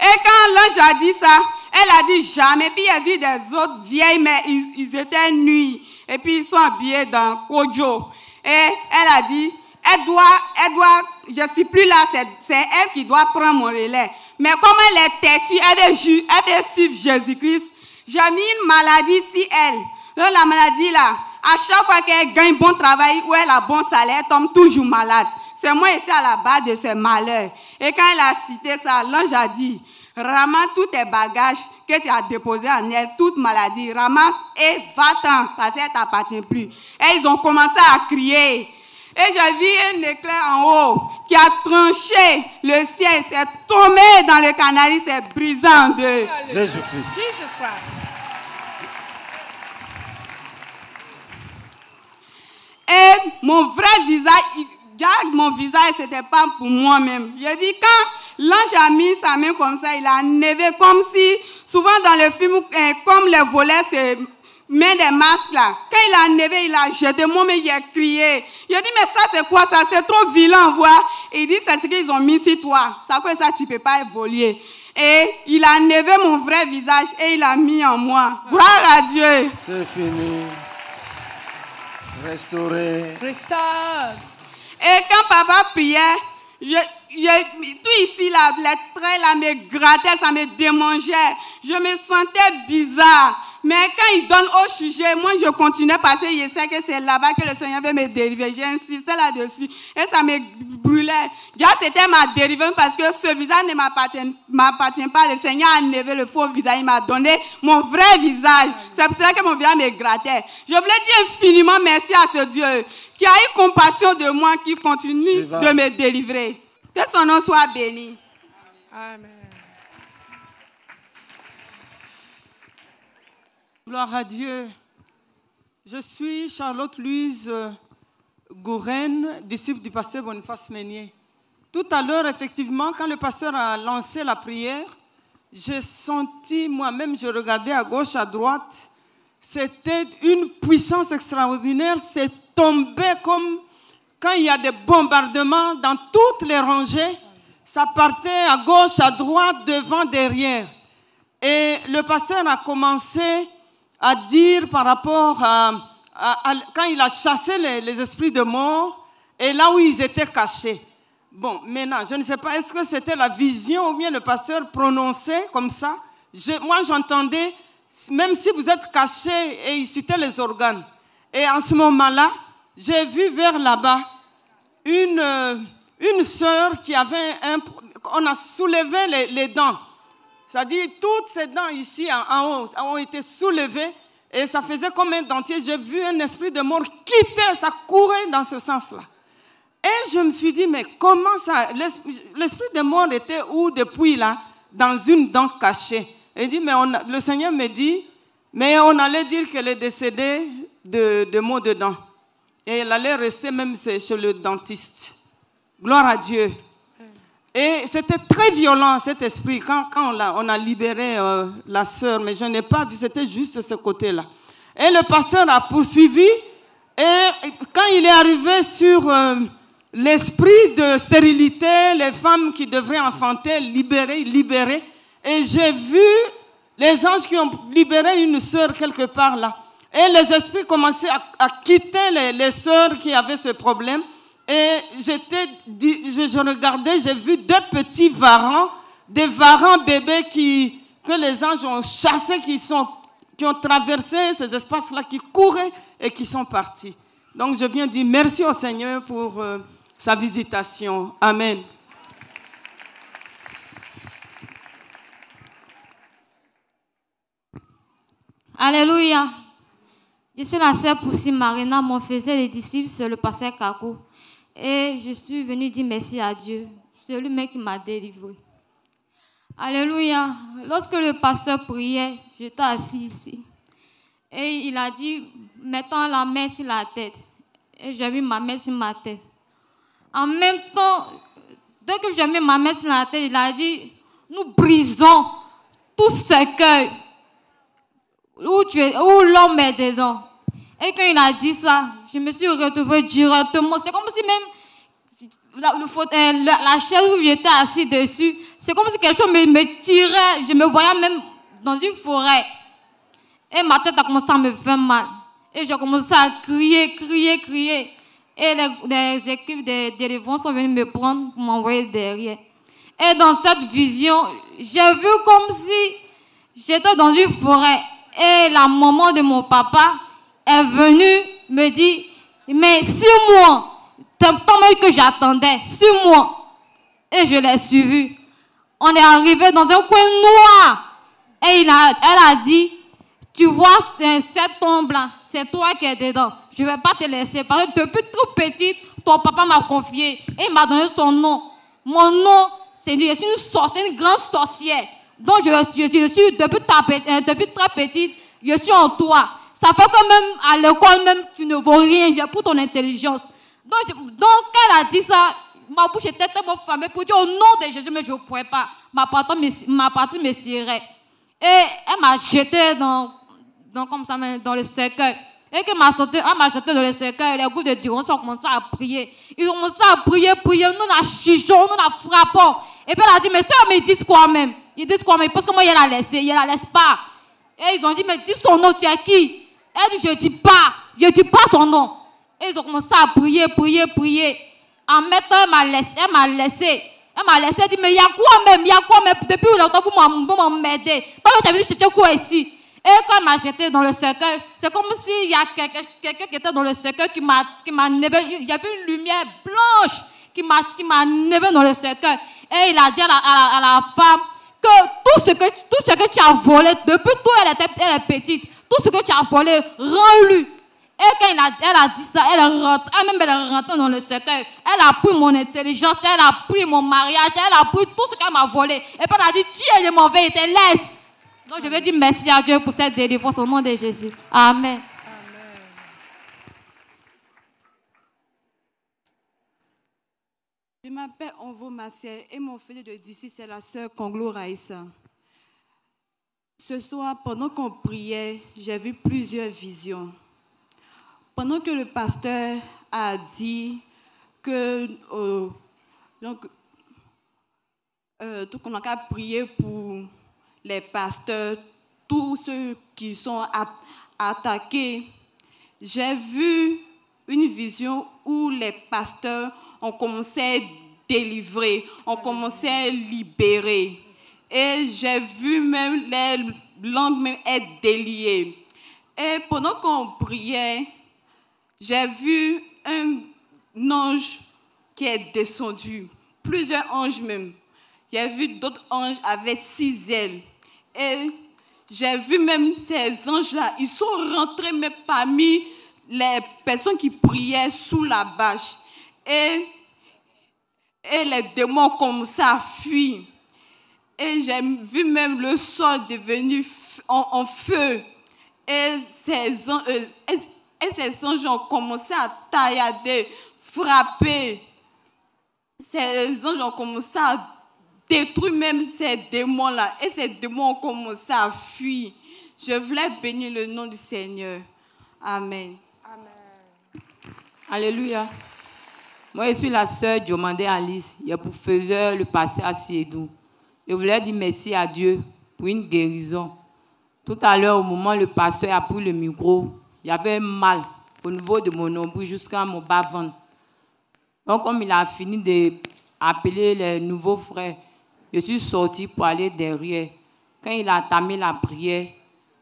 Et quand l'ange a dit ça, elle a dit jamais. Puis a vu des autres vieilles, mais ils, ils étaient nus. Et puis ils sont habillés dans Kojo. Et elle a dit, elle doit, elle doit, je suis plus là, c'est elle qui doit prendre mon relais. Mais comme elle est têtue, elle veut, elle suivre Jésus-Christ. J'ai mis une maladie si elle. Donc la maladie là, à chaque fois qu'elle gagne bon travail ou elle a bon salaire, elle tombe toujours malade. C'est moi ici à la base de ce malheur. Et quand elle a cité ça, l'ange a dit, ramasse tous tes bagages que tu as déposés en elle, toute maladie, ramasse et va-t'en, parce qu'elle ne t'appartient plus. Et ils ont commencé à crier. Et j'ai vu un éclair en haut qui a tranché le ciel, c'est tombé dans le canari, c'est brisé en deux. Jésus-Christ. Et mon vrai visage, il garde mon visage, c'était pas pour moi-même. A dit, quand l'ange a mis sa main comme ça, il a enlevé comme si, souvent dans le film, euh, comme les volets se mettent des masques là. Quand il a enlevé, il a jeté, moi-même, il a crié. Il a dit, mais ça c'est quoi ça? C'est trop vilain, vois. Et il dit, c'est ce qu'ils ont mis sur toi. Ça quoi ça, tu peux pas évoluer. Et il a enlevé mon vrai visage et il a mis en moi. Gloire à Dieu. C'est fini. Restauré. Restore. Et quand papa priait, tout ici, là, les traits là, me grattaient, ça me démangeait. Je me sentais bizarre. Mais quand il donne au sujet, moi je continuais parce que je sais que c'est là-bas que le Seigneur veut me dériver. J'insistais là-dessus et ça me brûlait. Déjà, c'était ma délivrance parce que ce visage ne m'appartient m'appartient pas. Le Seigneur a enlevé le faux visage. Il m'a donné mon vrai visage. C'est pour cela que mon visage me grattait. Je voulais dire infiniment merci à ce Dieu qui a eu compassion de moi, qui continue de me délivrer. Que son nom soit béni. Amen. Gloire à Dieu. Je suis Charlotte Louise Gouren, disciple du pasteur Boniface Meunier. Tout à l'heure, effectivement, quand le pasteur a lancé la prière, j'ai senti moi-même, je regardais à gauche, à droite, c'était une puissance extraordinaire, c'est tombé comme quand il y a des bombardements dans toutes les rangées, ça partait à gauche, à droite, devant, derrière. Et le pasteur a commencé à dire par rapport à, à- à- quand il a chassé les, les esprits de mort et là où ils étaient cachés. Bon, maintenant, je ne sais pas, est-ce que c'était la vision ou bien le pasteur prononçait comme ça? Je- Moi, j'entendais, même si vous êtes cachés et il citait les organes. Et en ce moment-là, j'ai vu vers là-bas une, euh, une sœur qui avait un... On a soulevé les, les dents. C'est-à-dire, toutes ces dents ici en, haut ont été soulevées et ça faisait comme un dentier. J'ai vu un esprit de mort quitter, ça courait dans ce sens-là. Et je me suis dit, mais comment ça? L'esprit- de mort était où depuis là? Dans une dent cachée. Il dit, mais le Seigneur me dit, mais on allait dire qu'elle est décédée de, de maux de dents. Et elle allait rester même chez le dentiste. Gloire à Dieu. Et c'était très violent cet esprit quand, on, a, libéré euh, la sœur, mais je n'ai pas vu, c'était juste ce côté-là. Et le pasteur a poursuivi, et quand il est arrivé sur euh, l'esprit de stérilité, les femmes qui devraient enfanter, libérer, libérer, et j'ai vu les anges qui ont libéré une sœur quelque part là. Et les esprits commençaient à, quitter les sœurs qui avaient ce problème. Et j'étais, je, regardais, j'ai vu deux petits varans, des varans bébés qui, que les anges ont chassés, qui, sont, qui ont traversé ces espaces-là, qui couraient et qui sont partis. Donc je viens dire merci au Seigneur pour euh, sa visitation. Amen. Alléluia. Je suis la sœur Poussi Marina, mon faisait des disciples, le pasteur Kakou. Et je suis venue dire merci à Dieu. Lui-même qui m'a délivré. Alléluia. Lorsque le pasteur priait, j'étais assis ici. Et il a dit, mettons la main sur la tête. Et j'ai mis ma main sur ma tête. En même temps, dès que j'ai mis ma main sur la tête, il a dit, nous brisons tout ce cœur où, où l'homme est dedans. Et quand il a dit ça, je me suis retrouvée directement. C'est comme si même la, euh, chaise où j'étais assis dessus, c'est comme si quelque chose me, me tirait. Je me voyais même dans une forêt. Et ma tête a commencé à me faire mal. Et j'ai commencé à crier, crier, crier. Et les, les équipes de délivrance sont venues me prendre pour m'envoyer derrière. Et dans cette vision, j'ai vu comme si j'étais dans une forêt. Et la maman de mon papa est venue me dire, mais. C'est toi même que j'attendais, suis-moi. Et je l'ai suivi. On est arrivé dans un coin noir. Et il a, elle a dit, tu vois cette tombe-là, c'est toi qui es dedans. Je ne vais pas te laisser. Parce que depuis tout petite, ton papa m'a confié. Et il m'a donné son nom. Mon nom, c'est je suis une sorcière, une grande sorcière. Donc je, suis euh, depuis très petite, je suis en toi. Ça fait que même à l'école, même tu ne vaux rien pour ton intelligence. Donc, donc elle a dit ça, ma bouche était tellement fermée pour dire au nom de Jésus, mais je ne pouvais pas. Ma patrie me, ma me cirait. Et elle m'a jeté dans, dans, comme ça, dans le cercueil. Et qu'elle m'a sauté, elle m'a jeté dans le cercueil. Les groupes de Dieu ont commencé à prier. Ils ont commencé à prier, prier. Nous, la chichons, nous, la frappons. Et puis elle a dit, mais ça, mais ils disent quoi même? Ils disent quoi même? Parce que moi, il la laissé, il la laisse pas. Et ils ont dit, mais dis son nom, tu es qui? Elle dit, je ne dis pas, je ne dis pas son nom. Et ils ont commencé à prier, prier, prier. En mettant, elle m'a laissé, elle m'a laissé. Elle m'a laissé, elle dit, mais il y a quoi même? Il y a quoi même? Depuis longtemps, vous m'emmerdez. Toi, tu es venu chercher quoi ici? Et quand elle m'a jeté dans le cercueil, c'est comme s'il y a quelqu'un qui était dans le cercueil qui m'a, qui Il y avait une lumière blanche qui m'a, qui dans le cercueil. Et il a dit à la, femme tout ce que, tout ce que tu as volé, depuis tout elle était elle est petite, tout ce que tu as volé, rends-lui. Et quand elle a, elle a dit ça, elle rentre, elle-même elle est rentrée dans le cercueil. Elle a pris mon intelligence, elle a pris mon mariage, elle a pris tout ce qu'elle m'a volé. Et puis elle a dit, tu es mauvais, et te laisse. Donc je veux dire merci à Dieu pour cette délivrance au nom de Jésus. Amen. M'appelle Onvo Maciel et mon fils de d'ici, c'est la sœur Conglo Raïssa. Ce soir, pendant qu'on priait, j'ai vu plusieurs visions. Pendant que le pasteur a dit que euh, donc, euh, qu'on a qu'à prier pour les pasteurs, tous ceux qui sont attaqués. J'ai vu une vision où les pasteurs ont commencé à ont commencé à libérer. Et j'ai vu même les langues être déliées. Et pendant qu'on priait, j'ai vu un ange qui est descendu, plusieurs anges même. J'ai vu d'autres anges avec six ailes. Et j'ai vu même ces anges-là, ils sont rentrés même parmi les personnes qui priaient sous la bâche. Et, et les démons ont commencé à fuir. Et j'ai vu même le sol devenu en, feu. Et ces, anges, euh, et ces anges ont commencé à taillader, frapper. Ces anges ont commencé à détruit même ces démons-là. Et ces démons ont commencé à fuir. Je voulais bénir le nom du Seigneur. Amen. Amen. Alléluia. Moi, je suis la sœur Diomandé Alice. Il pour faiseur le passé à Siedou. Je voulais dire merci à Dieu pour une guérison. Tout à l'heure, au moment où le pasteur a pris le micro, j'avais mal au niveau de mon ombre jusqu'à mon bas-ventre. Donc, comme il a fini d'appeler les nouveaux frères, je suis sortie pour aller derrière. Quand il a entamé la prière,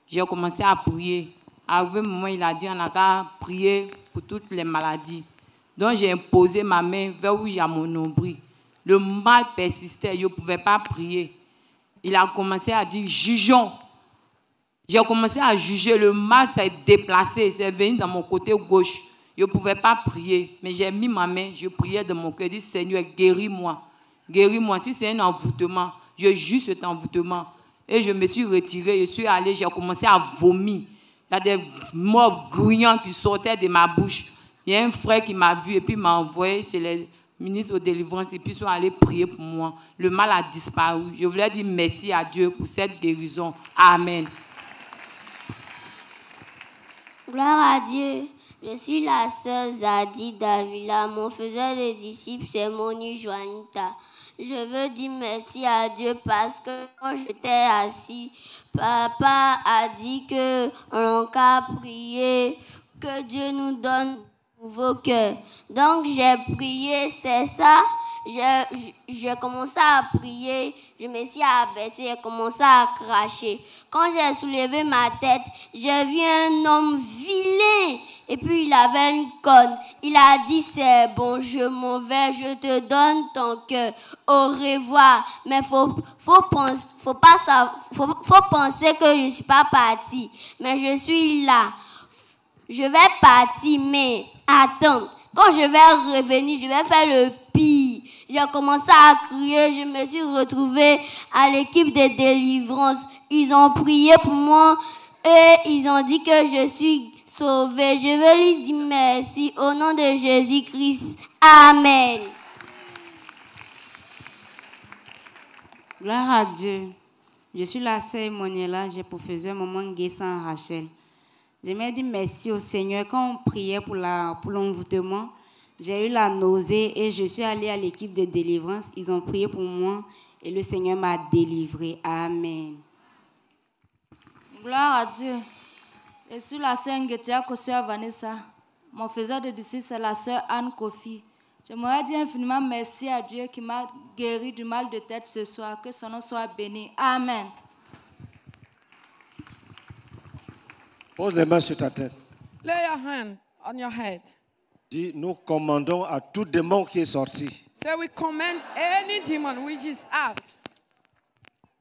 j'ai commencé à prier. À un moment, il a dit on a qu'à prier pour toutes les maladies. Donc j'ai imposé ma main vers où il y a mon nombril. Le mal persistait, je ne pouvais pas prier. Il a commencé à dire jugeons. J'ai commencé à juger, le mal s'est déplacé, c'est venu dans mon côté gauche. Je ne pouvais pas prier, mais j'ai mis ma main, je priais de mon cœur, je dis Seigneur, guéris-moi. Guéris-moi. Si c'est un envoûtement, je juge cet envoûtement. Et je me suis retiré, je suis allé, j'ai commencé à vomir. Il y a des mots grillants qui sortaient de ma bouche. Il y a un frère qui m'a vu et puis m'a envoyé chez les ministres de délivrance et puis ils sont allés prier pour moi. Le mal a disparu. Je voulais dire merci à Dieu pour cette guérison. Amen. Gloire à Dieu. Je suis la sœur Zadi Davila. Mon faiseur de disciples, c'est Moni Joanita. Je veux dire merci à Dieu parce que quand j'étais assis, papa a dit que on a prié, que Dieu nous donne cœur. Donc j'ai prié, c'est ça. j'ai j'ai commencé à prier, je me suis abaissée et commencé à cracher. Quand j'ai soulevé ma tête, j'ai vu un homme vilain et puis il avait une conne. Il a dit c'est bon, je m'en vais, je te donne ton cœur. Au revoir. Mais faut faut penser, faut pas faut, faut penser que je ne suis pas partie, mais je suis là. Je vais partir, mais attends. Quand je vais revenir, je vais faire le pire. J'ai commencé à crier, je me suis retrouvée à l'équipe de délivrance. Ils ont prié pour moi et ils ont dit que je suis sauvée. Je veux lui dire merci au nom de Jésus-Christ. Amen. Gloire à Dieu. Je suis la sœur Moniela, j'ai professeur Maman Guessan Rachel. J'aimerais dire merci au Seigneur. Quand on priait pour l'envoûtement, j'ai eu la nausée et je suis allée à l'équipe de délivrance. Ils ont prié pour moi et le Seigneur m'a délivré. Amen. Gloire à Dieu. Je suis la sœur Ngetia sœur Vanessa. Mon faiseur de disciples, c'est la sœur Anne Kofi. J'aimerais dire infiniment merci à Dieu qui m'a guéri du mal de tête ce soir. Que son nom soit béni. Amen. Pose les mains sur ta tête. Lay your hand on your head. Dis, nous commandons à tout démon qui est sorti Say we command any demon which is out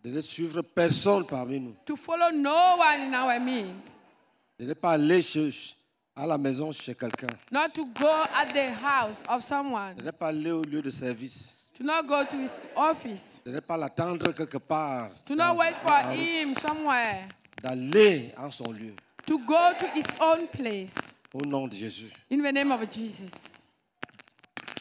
de ne suivre personne parmi nous. to follow no one in our midst, De ne pas aller chez- à la maison chez quelqu'un. not to go at the house of someone, De ne pas aller au lieu de service. to not go to his office, De ne pas l'attendre quelque part. to not wait for him somewhere, D'aller en son lieu. To go to his own place. Au nom de Jésus. In the name of Jesus.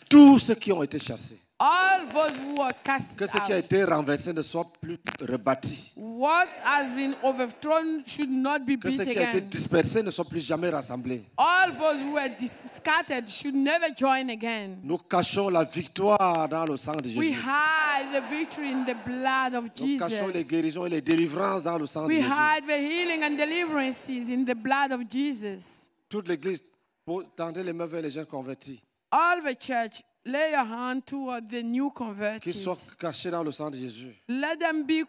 Tous ceux qui ont été chassés. All those who are cast Que ce qui a out, été renversé ne soit plus rebâti. what has been overthrown should not be Que ce qui a été dispersé ne soit plus jamais rassemblé. All those who were dis- scattered should never join again. Nous cachons la victoire dans le sang de We Jésus. hide the victory in the blood of Nous cachons les Jesus. guérisons et les délivrances dans le sang de We Jésus. hide the healing and deliverances in the blood of Jesus. Toute l'église, pour- tendez les mains vers les gens convertis. All the church, lay your hand toward the new Qu'ils converted. soient cachés dans le sang de Jésus. Let them be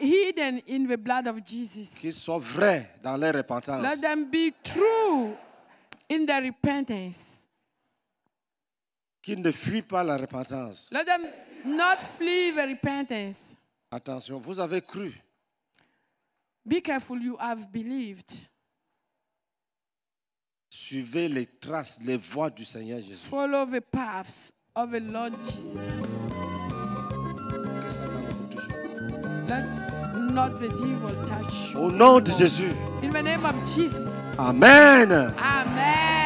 hidden in the blood of Jesus. Qu'ils soient vrais dans leur repentance. Let them be true in their repentance. Qu'ils ne fuient pas la repentance. Let them not flee the repentance. Attention, vous avez cru. Be careful, you have believed. Suivez les traces, les voies du Seigneur Jésus. Follow the paths of the Lord Jesus. Que Satan ne vous touche pas. Let not the devil touch you. Au nom de Jésus. In the name of Jesus. Amen. Amen.